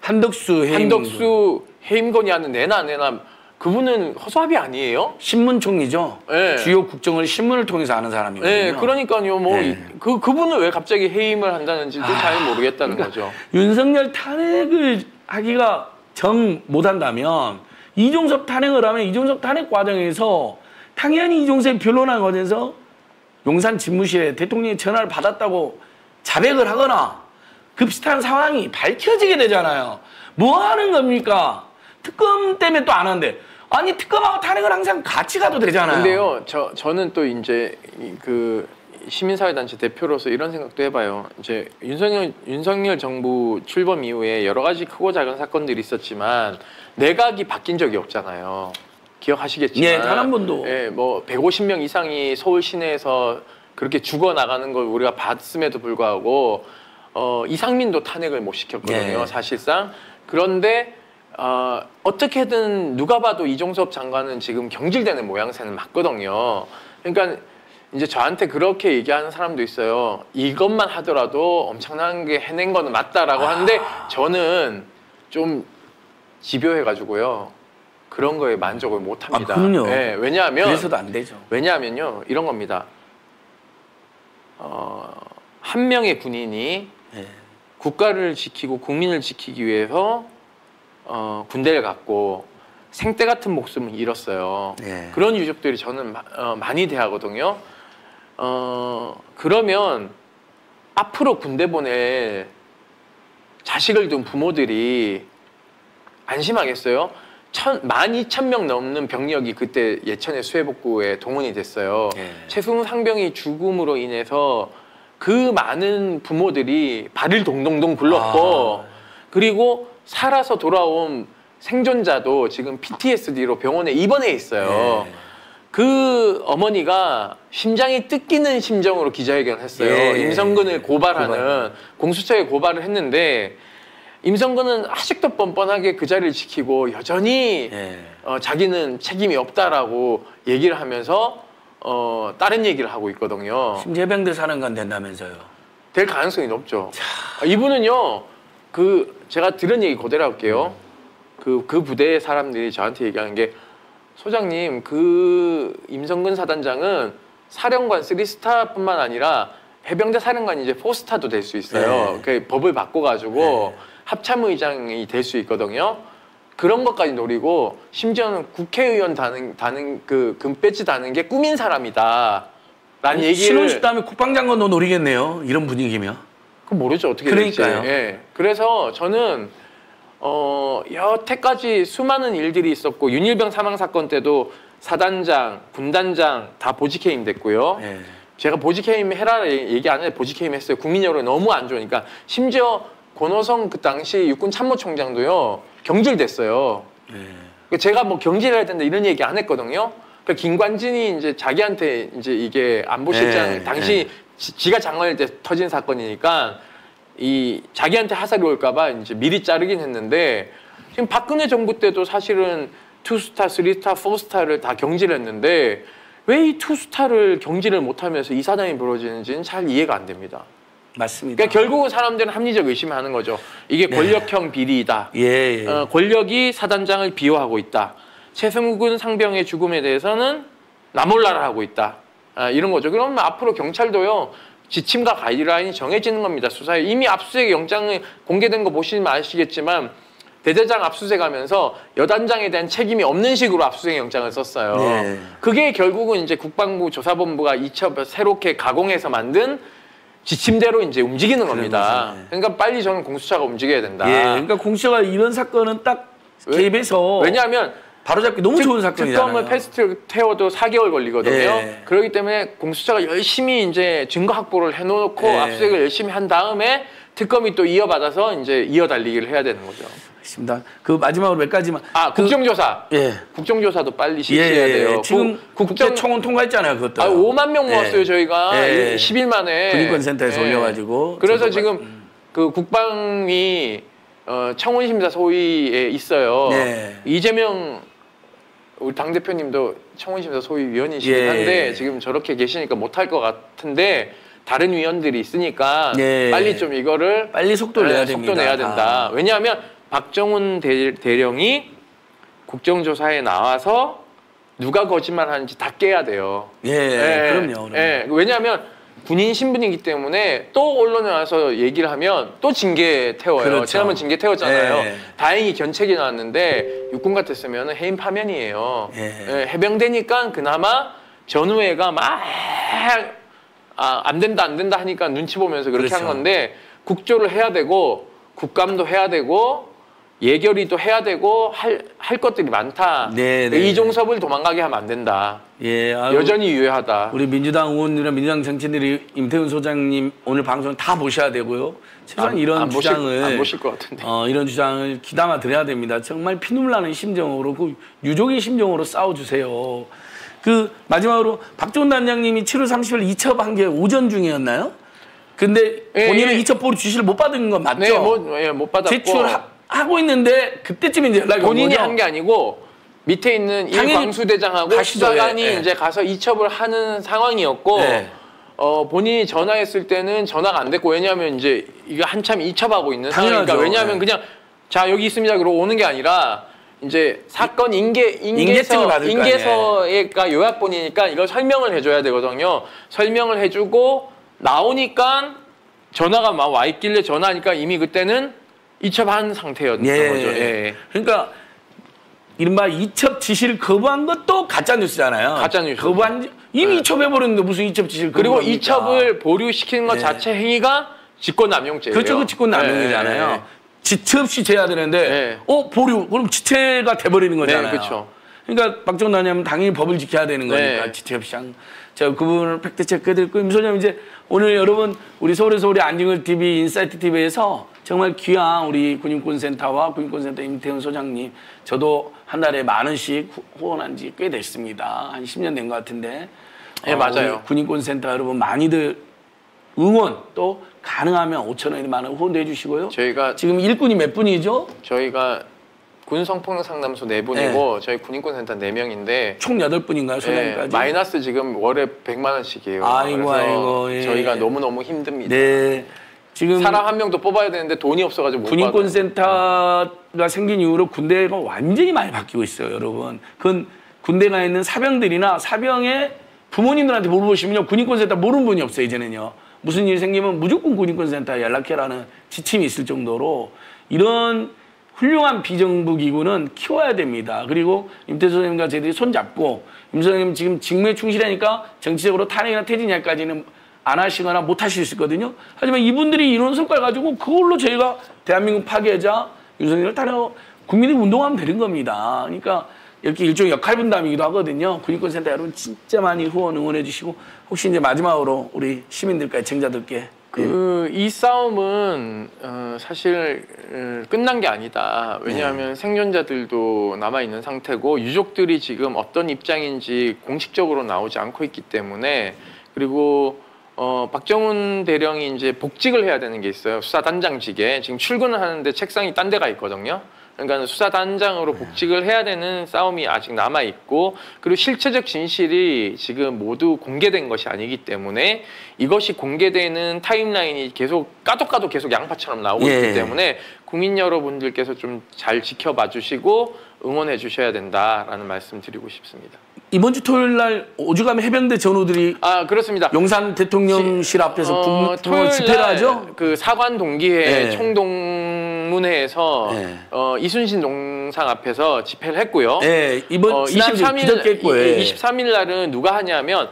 한덕수 해임 한덕수 해임건이 하는 내나 내나 그분은 허수아비 아니에요? 신문총리죠. 예. 주요 국정을 신문을 통해서 아는 사람이거든요. 네, 그러니까요. 뭐 네. 그 그분은 왜 갑자기 해임을 한다는지도 잘 모르겠다는 그러니까 거죠. 윤석열 탄핵을 하기가 정 못한다면 이종섭 탄핵을 하면 이종섭 탄핵 과정에서 당연히 이종섭이 변론한 과정에서 용산 집무실에 대통령이 전화를 받았다고 자백을 하거나 그 비슷한 상황이 밝혀지게 되잖아요. 뭐 하는 겁니까? 특검 때문에 또 안 하는데 아니 특검하고 탄핵을 항상 같이 가도 되잖아요. 근데요, 저 저는 또 이제 이그 시민사회단체 대표로서 이런 생각도 해봐요. 이제 윤석열 윤석열 정부 출범 이후에 여러 가지 크고 작은 사건들이 있었지만 내각이 바뀐 적이 없잖아요. 기억하시겠지만, 예, 단한 번도. 예, 뭐 150명 이상이 서울 시내에서 그렇게 죽어 나가는 걸 우리가 봤음에도 불구하고 어, 이상민도 탄핵을 못 시켰거든요. 예. 사실상 그런데 어, 어떻게든 누가 봐도 이종섭 장관은 지금 경질되는 모양새는 맞거든요. 그러니까 이제 저한테 그렇게 얘기하는 사람도 있어요. 이것만 하더라도 엄청난 게 해낸 거는 맞다라고 하는데 저는 좀 집요해가지고요. 그런 거에 만족을 못 합니다. 아, 그럼요. 예, 왜냐하면 그래서도 안 되죠. 왜냐하면요 이런 겁니다. 어, 한 명의 군인이 예. 국가를 지키고 국민을 지키기 위해서 어, 군대를 갔고 생떼 같은 목숨을 잃었어요. 예. 그런 유족들이 저는 마- 어, 많이 대하거든요. 어, 그러면 앞으로 군대 보낼 자식을 둔 부모들이 안심하겠어요? 천, 12,000명 넘는 병력이 그때 예천의 수해복구에 동원이 됐어요. 예. 최승 상병이 죽음으로 인해서 그 많은 부모들이 발을 동동동 굴렀고 아. 그리고 살아서 돌아온 생존자도 지금 PTSD로 병원에 입원해 있어요. 예. 그 어머니가 심장이 뜯기는 심정으로 기자회견을 했어요. 예, 예. 임성근을 고발하는 고발. 공수처에 고발을 했는데 임성근은 아직도 뻔뻔하게 그 자리를 지키고 여전히 예. 어, 자기는 책임이 없다라고 얘기를 하면서 어, 다른 얘기를 하고 있거든요. 심재병대 사령관 된다면서요. 될 가능성이 높죠. 아, 이분은요 그 제가 들은 얘기 그대로 할게요. 그그 부대의 사람들이 저한테 얘기하는 게 소장님 그 임성근 사단장은 사령관 3스타뿐만 아니라 해병대 사령관이 이제 4스타도 될 수 있어요. 네. 그 법을 바꿔가지고 네. 합참의장이 될 수 있거든요. 그런 것까지 노리고 심지어는 국회의원 다는 다는 그 금배지 다는 게 꿈인 사람이다. 라는 얘기를 신혼식 다음에 국방장관도 노리겠네요. 이런 분위기면. 그 모르죠 어떻게 그러니까요. 될지. 예. 그래서 저는 어 여태까지 수많은 일들이 있었고 윤일병 사망 사건 때도 사단장, 군단장 다 보직 해임됐고요. 예. 제가 보직 해임 해라 얘기 안 해. 보직 해임 했어요. 국민 여론이 너무 안 좋으니까 심지어 권오성 그 당시 육군 참모총장도요 경질됐어요. 예. 그 제가 뭐 경질해야 된다 이런 얘기 안 했거든요. 그 김관진이 이제 자기한테 이제 이게 안보실장 네, 당시 지- 지 가 장관일 때 터진 사건이니까 이 자기한테 화살이 올까봐 이제 미리 자르긴 했는데 지금 박근혜 정부 때도 사실은 투스타, 쓰리스타, 포스타를 다 경질했는데 왜 이 투스타를 경질을 못하면서 이 사단이 벌어지는지는 잘 이해가 안 됩니다. 맞습니다. 그러니까 결국은 사람들은 합리적 의심을 하는 거죠. 이게 권력형 비리이다. 예, 예. 어, 권력이 사단장을 비호하고 있다. 최승근 상병의 죽음에 대해서는 나몰라를 하고 있다. 아, 이런 거죠. 그러면 앞으로 경찰도요. 지침과 가이드라인이 정해지는 겁니다. 수사에 이미 압수수색 영장이 공개된 거 보시면 아시겠지만 대대장 압수수색하면서 여단장에 대한 책임이 없는 식으로 압수수색 영장을 썼어요. 네. 그게 결국은 이제 국방부 조사본부가 이첩 새롭게 가공해서 만든 지침대로 이제 움직이는 겁니다. 네. 그러니까 빨리 저는 공수처가 움직여야 된다. 예. 그러니까 공수처가 이런 사건은 딱 왜- 개입해서 왜냐하면 바로잡기 너무 좋은 사건이잖아요. 특검을 패스트 태워도 4개월 걸리거든요. 예. 그렇기 때문에 공수처가 열심히 이제 증거 확보를 해놓고 예. 압수수색을 열심히 한 다음에 특검이 또 이어받아서 이제 이어달리기를 해야 되는 거죠. 있습니다. 그 마지막으로 몇 가지만. 아 그- 국정조사. 예. 국정조사도 빨리 예, 실시해야 예, 돼요. 예. 지금 국- 국정 국정총원 통과했잖아요, 그것도. 아 5만 명 모았어요 예. 저희가 예. 10일 만에 군인권센터에서 예. 올려가지고 그래서 지금 그 국방이 어, 청원심사 소위에 있어요. 예. 이재명 우리 당 대표님도 청원심사 소위 위원이시긴 예. 한데 지금 저렇게 계시니까 못할 것 같은데 다른 위원들이 있으니까 예. 빨리 좀 이거를 빨리 속도를 네, 내야 됩니다. 속도 내야 된다. 아. 왜냐하면 박정훈 대, 대령이 국정조사에 나와서 누가 거짓말하는지 다 깨야 돼요. 예, 그럼요. 그럼요. 예, 왜냐하면 군인 신분이기 때문에 또 언론에 와서 얘기를 하면 또 징계 태워요. 그렇죠. 지난번 징계 태웠잖아요. 예. 다행히 견책이 나왔는데 육군 같았으면 해임 파면이에요. 예. 예, 해병대니까 그나마 전우회가 막 아, 안 된다 안 된다 하니까 눈치 보면서 그렇게 그렇죠. 한 건데 국조를 해야 되고 국감도 해야 되고 예결위도 해야 되고 할, 할 것들이 많다. 네, 네. 이종섭을 도망가게 하면 안 된다. 예, 아유, 여전히 유효하다. 우리 민주당 의원이랑 민주당 정치인들이 임태훈 소장님 오늘 방송 다 보셔야 되고요. 최소한 안- 이런 안 주장을 안 보실 것 같은데. 어, 이런 주장을 기담아 드려야 됩니다. 정말 피눈물 나는 심정으로 그 유족의 심정으로 싸워 주세요. 그 마지막으로 박종훈 단장님이 7월 30일 이첩한 게 오전 중이었나요? 근데 예, 본인은 예. 이첩 보루 지시를 못 받은 건 맞죠? 네, 뭐, 예, 못 받았고 제출하고 있는데 그때쯤 이제 연락이 온 본인이? 한 게 아니고 밑에 있는 당연히 일광수 대장하고 가시죠, 수사관이 예, 예. 이제 가서 이첩을 하는 상황이었고 네. 어, 본인이 전화했을 때는 전화가 안 됐고 왜냐하면 이제 이거 한참 이첩하고 있는 당연하죠. 상황이니까 왜냐하면 네. 그냥 자 여기 있습니다 그러고 오는 게 아니라 이제 사건 인계 인계서 인계서가 요약본이니까 이걸 설명을 해줘야 되거든요. 설명을 해주고 나오니까 전화가 막 와 있길래 전화하니까 이미 그때는 이첩한 상태였던 예. 거죠. 예. 그러니까 이른바 이첩 지시를 거부한 것도 가짜 뉴스잖아요. 가짜 뉴스. 거부한 지- 이미 네. 이첩해 버렸는데 무슨 이첩 지시를 그리고 거부합니까? 이첩을 보류시키는 것 네. 자체 행위가 직권남용죄예요. 그렇죠, 그 직권 남용이잖아요. 네, 네. 지체 없이 재야 되는데 네. 어 보류 그럼 지체가 돼버리는 거잖아요. 네, 그렇죠. 그러니까 박정훈 단장님은 당연히 법을 지켜야 되는 네. 거니까 지체 없이 한. 제가 그 부분을 fact check해드리고 임 소장님 이제 오늘 여러분 우리 서울에서 우리 안진걸 TV 인사이트 TV에서 정말 귀한 우리 군인권센터와 군인권센터 임태훈 소장님 저도 한 달에 만 원씩 후- 후원한 지 꽤 됐습니다. 한 10년 된 것 같은데. 네, 맞아요. 우리 군인권 센터 여러분 많이들 응원 또 가능하면 5천 원이만 원 후원도 해주시고요. 저희가 지금 일꾼이 몇 분이죠? 저희가 군 성폭력 상담소 네 분이고 저희 군인권센터 네 명인데 총 여덟 분인가요, 예, 소장님까지? 마이너스 지금 월에 100만 원씩이에요. 아이고, 그래서 아이고, 예. 저희가 너무 너무 힘듭니다. 네. 지금 사람 한 명도 뽑아야 되는데 돈이 없어가지고 못 받아요. 군인권 센터가 생긴 이후로 군대가 완전히 많이 바뀌고 있어요, 여러분. 그건 군대 가 있는 사병들이나 사병의 부모님들한테 물어보시면요, 군인권 센터 모르는 분이 없어요, 이제는요. 무슨 일 생기면 무조건 군인권 센터에 연락해라는 지침이 있을 정도로 이런 훌륭한 비정부 기구는 키워야 됩니다. 그리고 임태수 선생님과 저희들이 손잡고 임 선생님 지금 직무에 충실하니까 정치적으로 탄핵이나 퇴진까지는 안 하시거나 못 하실 수 있거든요. 하지만 이분들이 이런 성과를 가지고 그걸로 저희가 대한민국 파괴자 윤석열을 따라 국민이 운동하면 되는 겁니다. 그러니까 이렇게 일종의 역할 분담이기도 하거든요. 군인권센터 여러분 진짜 많이 후원 응원해 주시고 혹시 이제 마지막으로 우리 시민들과 애청자들께 그이 싸움은 어, 사실 어, 끝난 게 아니다. 왜냐하면 생존자들도 남아 있는 상태고 유족들이 지금 어떤 입장인지 공식적으로 나오지 않고 있기 때문에 그리고 어, 박정훈 대령이 이제 복직을 해야 되는 게 있어요. 수사단장직에 지금 출근을 하는데 책상이 딴 데가 있거든요. 그러니까 수사단장으로 복직을 해야 되는 싸움이 아직 남아 있고 그리고 실체적 진실이 지금 모두 공개된 것이 아니기 때문에 이것이 공개되는 타임라인이 계속 까도 까도 계속 양파처럼 나오고 예. 있기 때문에 국민 여러분들께서 좀 잘 지켜봐 주시고 응원해 주셔야 된다라는 말씀 드리고 싶습니다. 이번 주 토요일 날 오죽하면 해병대 전우들이 아 그렇습니다. 용산 대통령실 앞에서 어, 국- 뭐 집회를 하죠. 그 사관 동기회 네. 총동문회에서 네. 어, 이순신 농상 앞에서 집회를 했고요. 예, 이번 어, 지난주 23일 기적게 했고 예. 23일 날은 누가 하냐면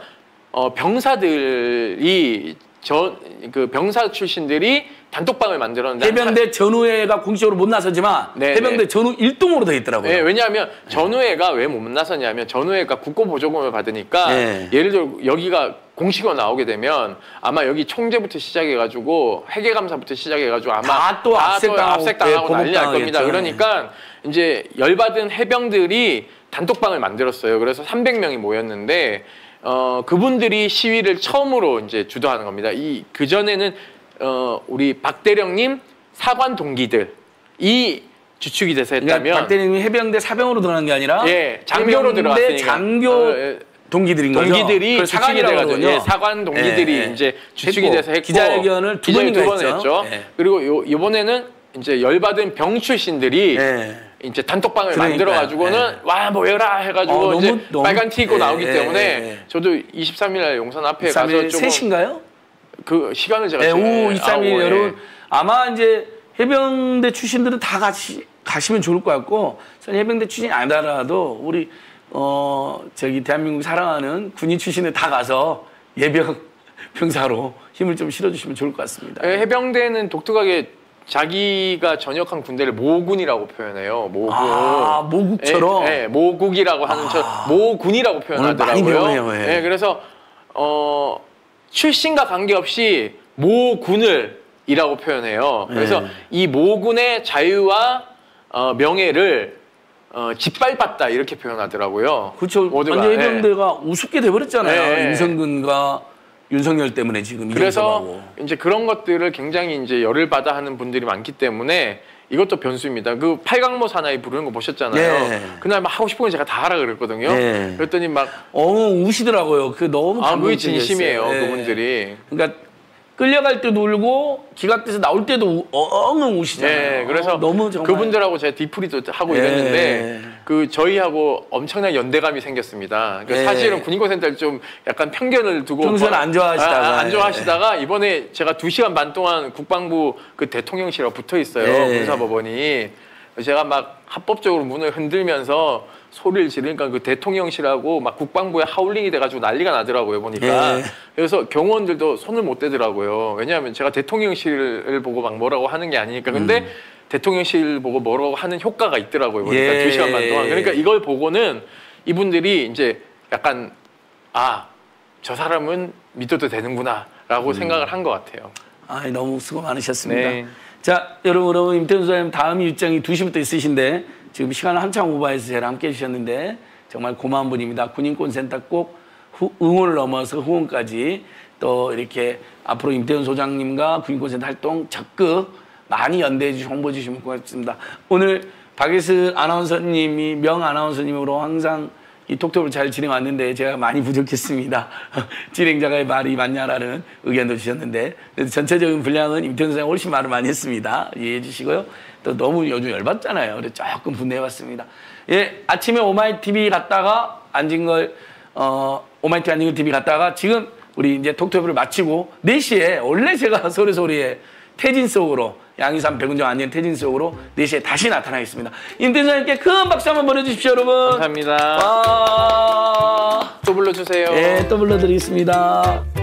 어, 병사들이 저 그 병사 출신들이 단톡방을 만들었는데 해병대 전우회가 공식적으로 못 나서지만 네, 해병대 네. 전우 일동으로 돼 있더라고요. 네, 왜냐하면 전우회가 왜 못 나서냐면 전우회가 국고 보조금을 받으니까 네. 예를 들어 여기가 공식으로 나오게 되면 아마 여기 총재부터 시작해가지고 회계감사부터 시작해가지고 아마 다또 압색당하고, 압색당하고 예, 난리 날 겁니다. 그러니까 이제 열받은 해병들이 단톡방을 만들었어요. 그래서 300명이 모였는데 어, 그분들이 시위를 처음으로 이제 주도하는 겁니다. 이 그 전에는 어, 우리 박대령님 사관 동기들 이 주축이 돼서 그러니까 했다면 박대리님이 해병대 사병으로 들어가는 게 아니라 예, 장교로 들어갔으니까. 장교 어, 예. 동기들인 거죠. 동기들이 사관이라고 돼가지고. 예, 사관 동기들이 예, 예. 이제 주축이 돼서 했고 기자회견을 두 기자회견 번인가 두번 했죠. 예. 그리고 요, 이번에는 이제 열받은 병 출신들이 예. 이제 단톡방을 그러니까요. 만들어가지고는 예. 와 뭐해라 해가지고 어, 너무- 이제 너무- 빨간 티 입고 예, 나오기 예, 때문에. 저도 23일 날 용산 앞에 가서 3일 조금 3시인가요? 그 시간을 제가 네, 제- 오후 23일 아, 오, 예. 여러분 아마 이제 해병대 출신들은 다 같이 가시면 좋을 것 같고 저는 해병대 출신이 아니더라도 우리 어 저기 대한민국 사랑하는 군인 출신들 다 가서 예병 병사로 힘을 좀 실어주시면 좋을 것 같습니다. 예, 해병대는 독특하게 자기가 전역한 군대를 모군이라고 표현해요. 모군. 아, 모국처럼? 예, 예, 모국이라고 하는 저 모군이라고 표현하더라고요. 많이 배우네요, 예. 예, 그래서 어 출신과 관계없이 모군을이라고 표현해요. 그래서 예. 이 모군의 자유와 어, 명예를 어, 짓밟았다 이렇게 표현하더라고요. 그렇죠. 완전 예. 해병대가 우습게 돼버렸잖아요. 네. 임성근과 윤석열 때문에 지금 그래서. 이제 그런 것들을 굉장히 이제 열을 받아 하는 분들이 많기 때문에 이것도 변수입니다. 그 팔강모 사나이 부르는 거 보셨잖아요. 네. 그날 막 하고 싶은 거 제가 다 하라 그랬거든요. 네. 그랬더니 막 어 우시더라고요. 그 너무 아, 그게. 진심이에요, 예. 그분들이. 그러니까 끌려갈 때도 울고 기각돼서 나올 때도 우- 엉엉 우시잖아요. 네, 그래서 어, 너무 정말 그분들하고 제가 디프리도 하고 예. 이랬는데 그 저희하고 엄청난 연대감이 생겼습니다. 그러니까 예. 사실은 군인권센터를 좀 약간 편견을 두고 평소에는 뭐- 안 좋아하시다가. 아, 아, 안 좋아하시다가 이번에 제가 두 시간 반 동안 국방부 그 대통령실하고 붙어 있어요 예. 군사법원이 제가 막 합법적으로 문을 흔들면서 소리를 지르니까 그 대통령실하고 막 국방부에 하울링이 돼가지고 난리가 나더라고요 보니까 예. 그래서 경호원들도 손을 못 대더라고요 왜냐하면 제가 대통령실을 보고 막 뭐라고 하는 게 아니니까 근데 음. 대통령실 보고 뭐라고 하는 효과가 있더라고요 보니까 예. 두 시간 반 동안 그러니까 이걸 보고는 이분들이 이제 약간 아 저 사람은 믿어도 되는구나 라고 음. 생각을 한 것 같아요. 아, 너무 수고 많으셨습니다. 네. 자, 여러분, 여러분, 임태훈 소장님 다음 일정이 2시부터 있으신데 지금 시간을 한참 오버해서 저랑 함께 해주셨는데 정말 고마운 분입니다. 군인권센터 꼭 후- 응원을 넘어서 후원까지 또 이렇게 앞으로 임태훈 소장님과 군인권센터 활동 적극 많이 연대해 주시고 홍보해 주시면 고맙습니다. 오늘 박예슬 아나운서님이 명 아나운서님으로 항상 이 톡톡을 잘 진행왔는데 제가 많이 부족했습니다. 진행자가의 말이 맞냐라는 의견도 주셨는데 전체적인 분량은 임태훈 선생님 훨씬 말을 많이 했습니다. 이해해 주시고요. 또 너무 요즘 열받잖아요. 그래서 조금 분해해봤습니다. 예, 아침에 오마이 TV 갔다가 앉은 걸 어, 오마이 TV 앉은 걸 TV 갔다가 지금 우리 이제 톡톡을 마치고 4시에 원래 제가 소리소리에 퇴진 속으로 양희삼 백운정 아닌 퇴진 속으로 4시에 다시 나타나겠습니다. 임태훈 선생님께 큰 박수 한번 보내주십시오, 여러분. 감사합니다. 와. 또 불러주세요. 예, 또 불러드리겠습니다.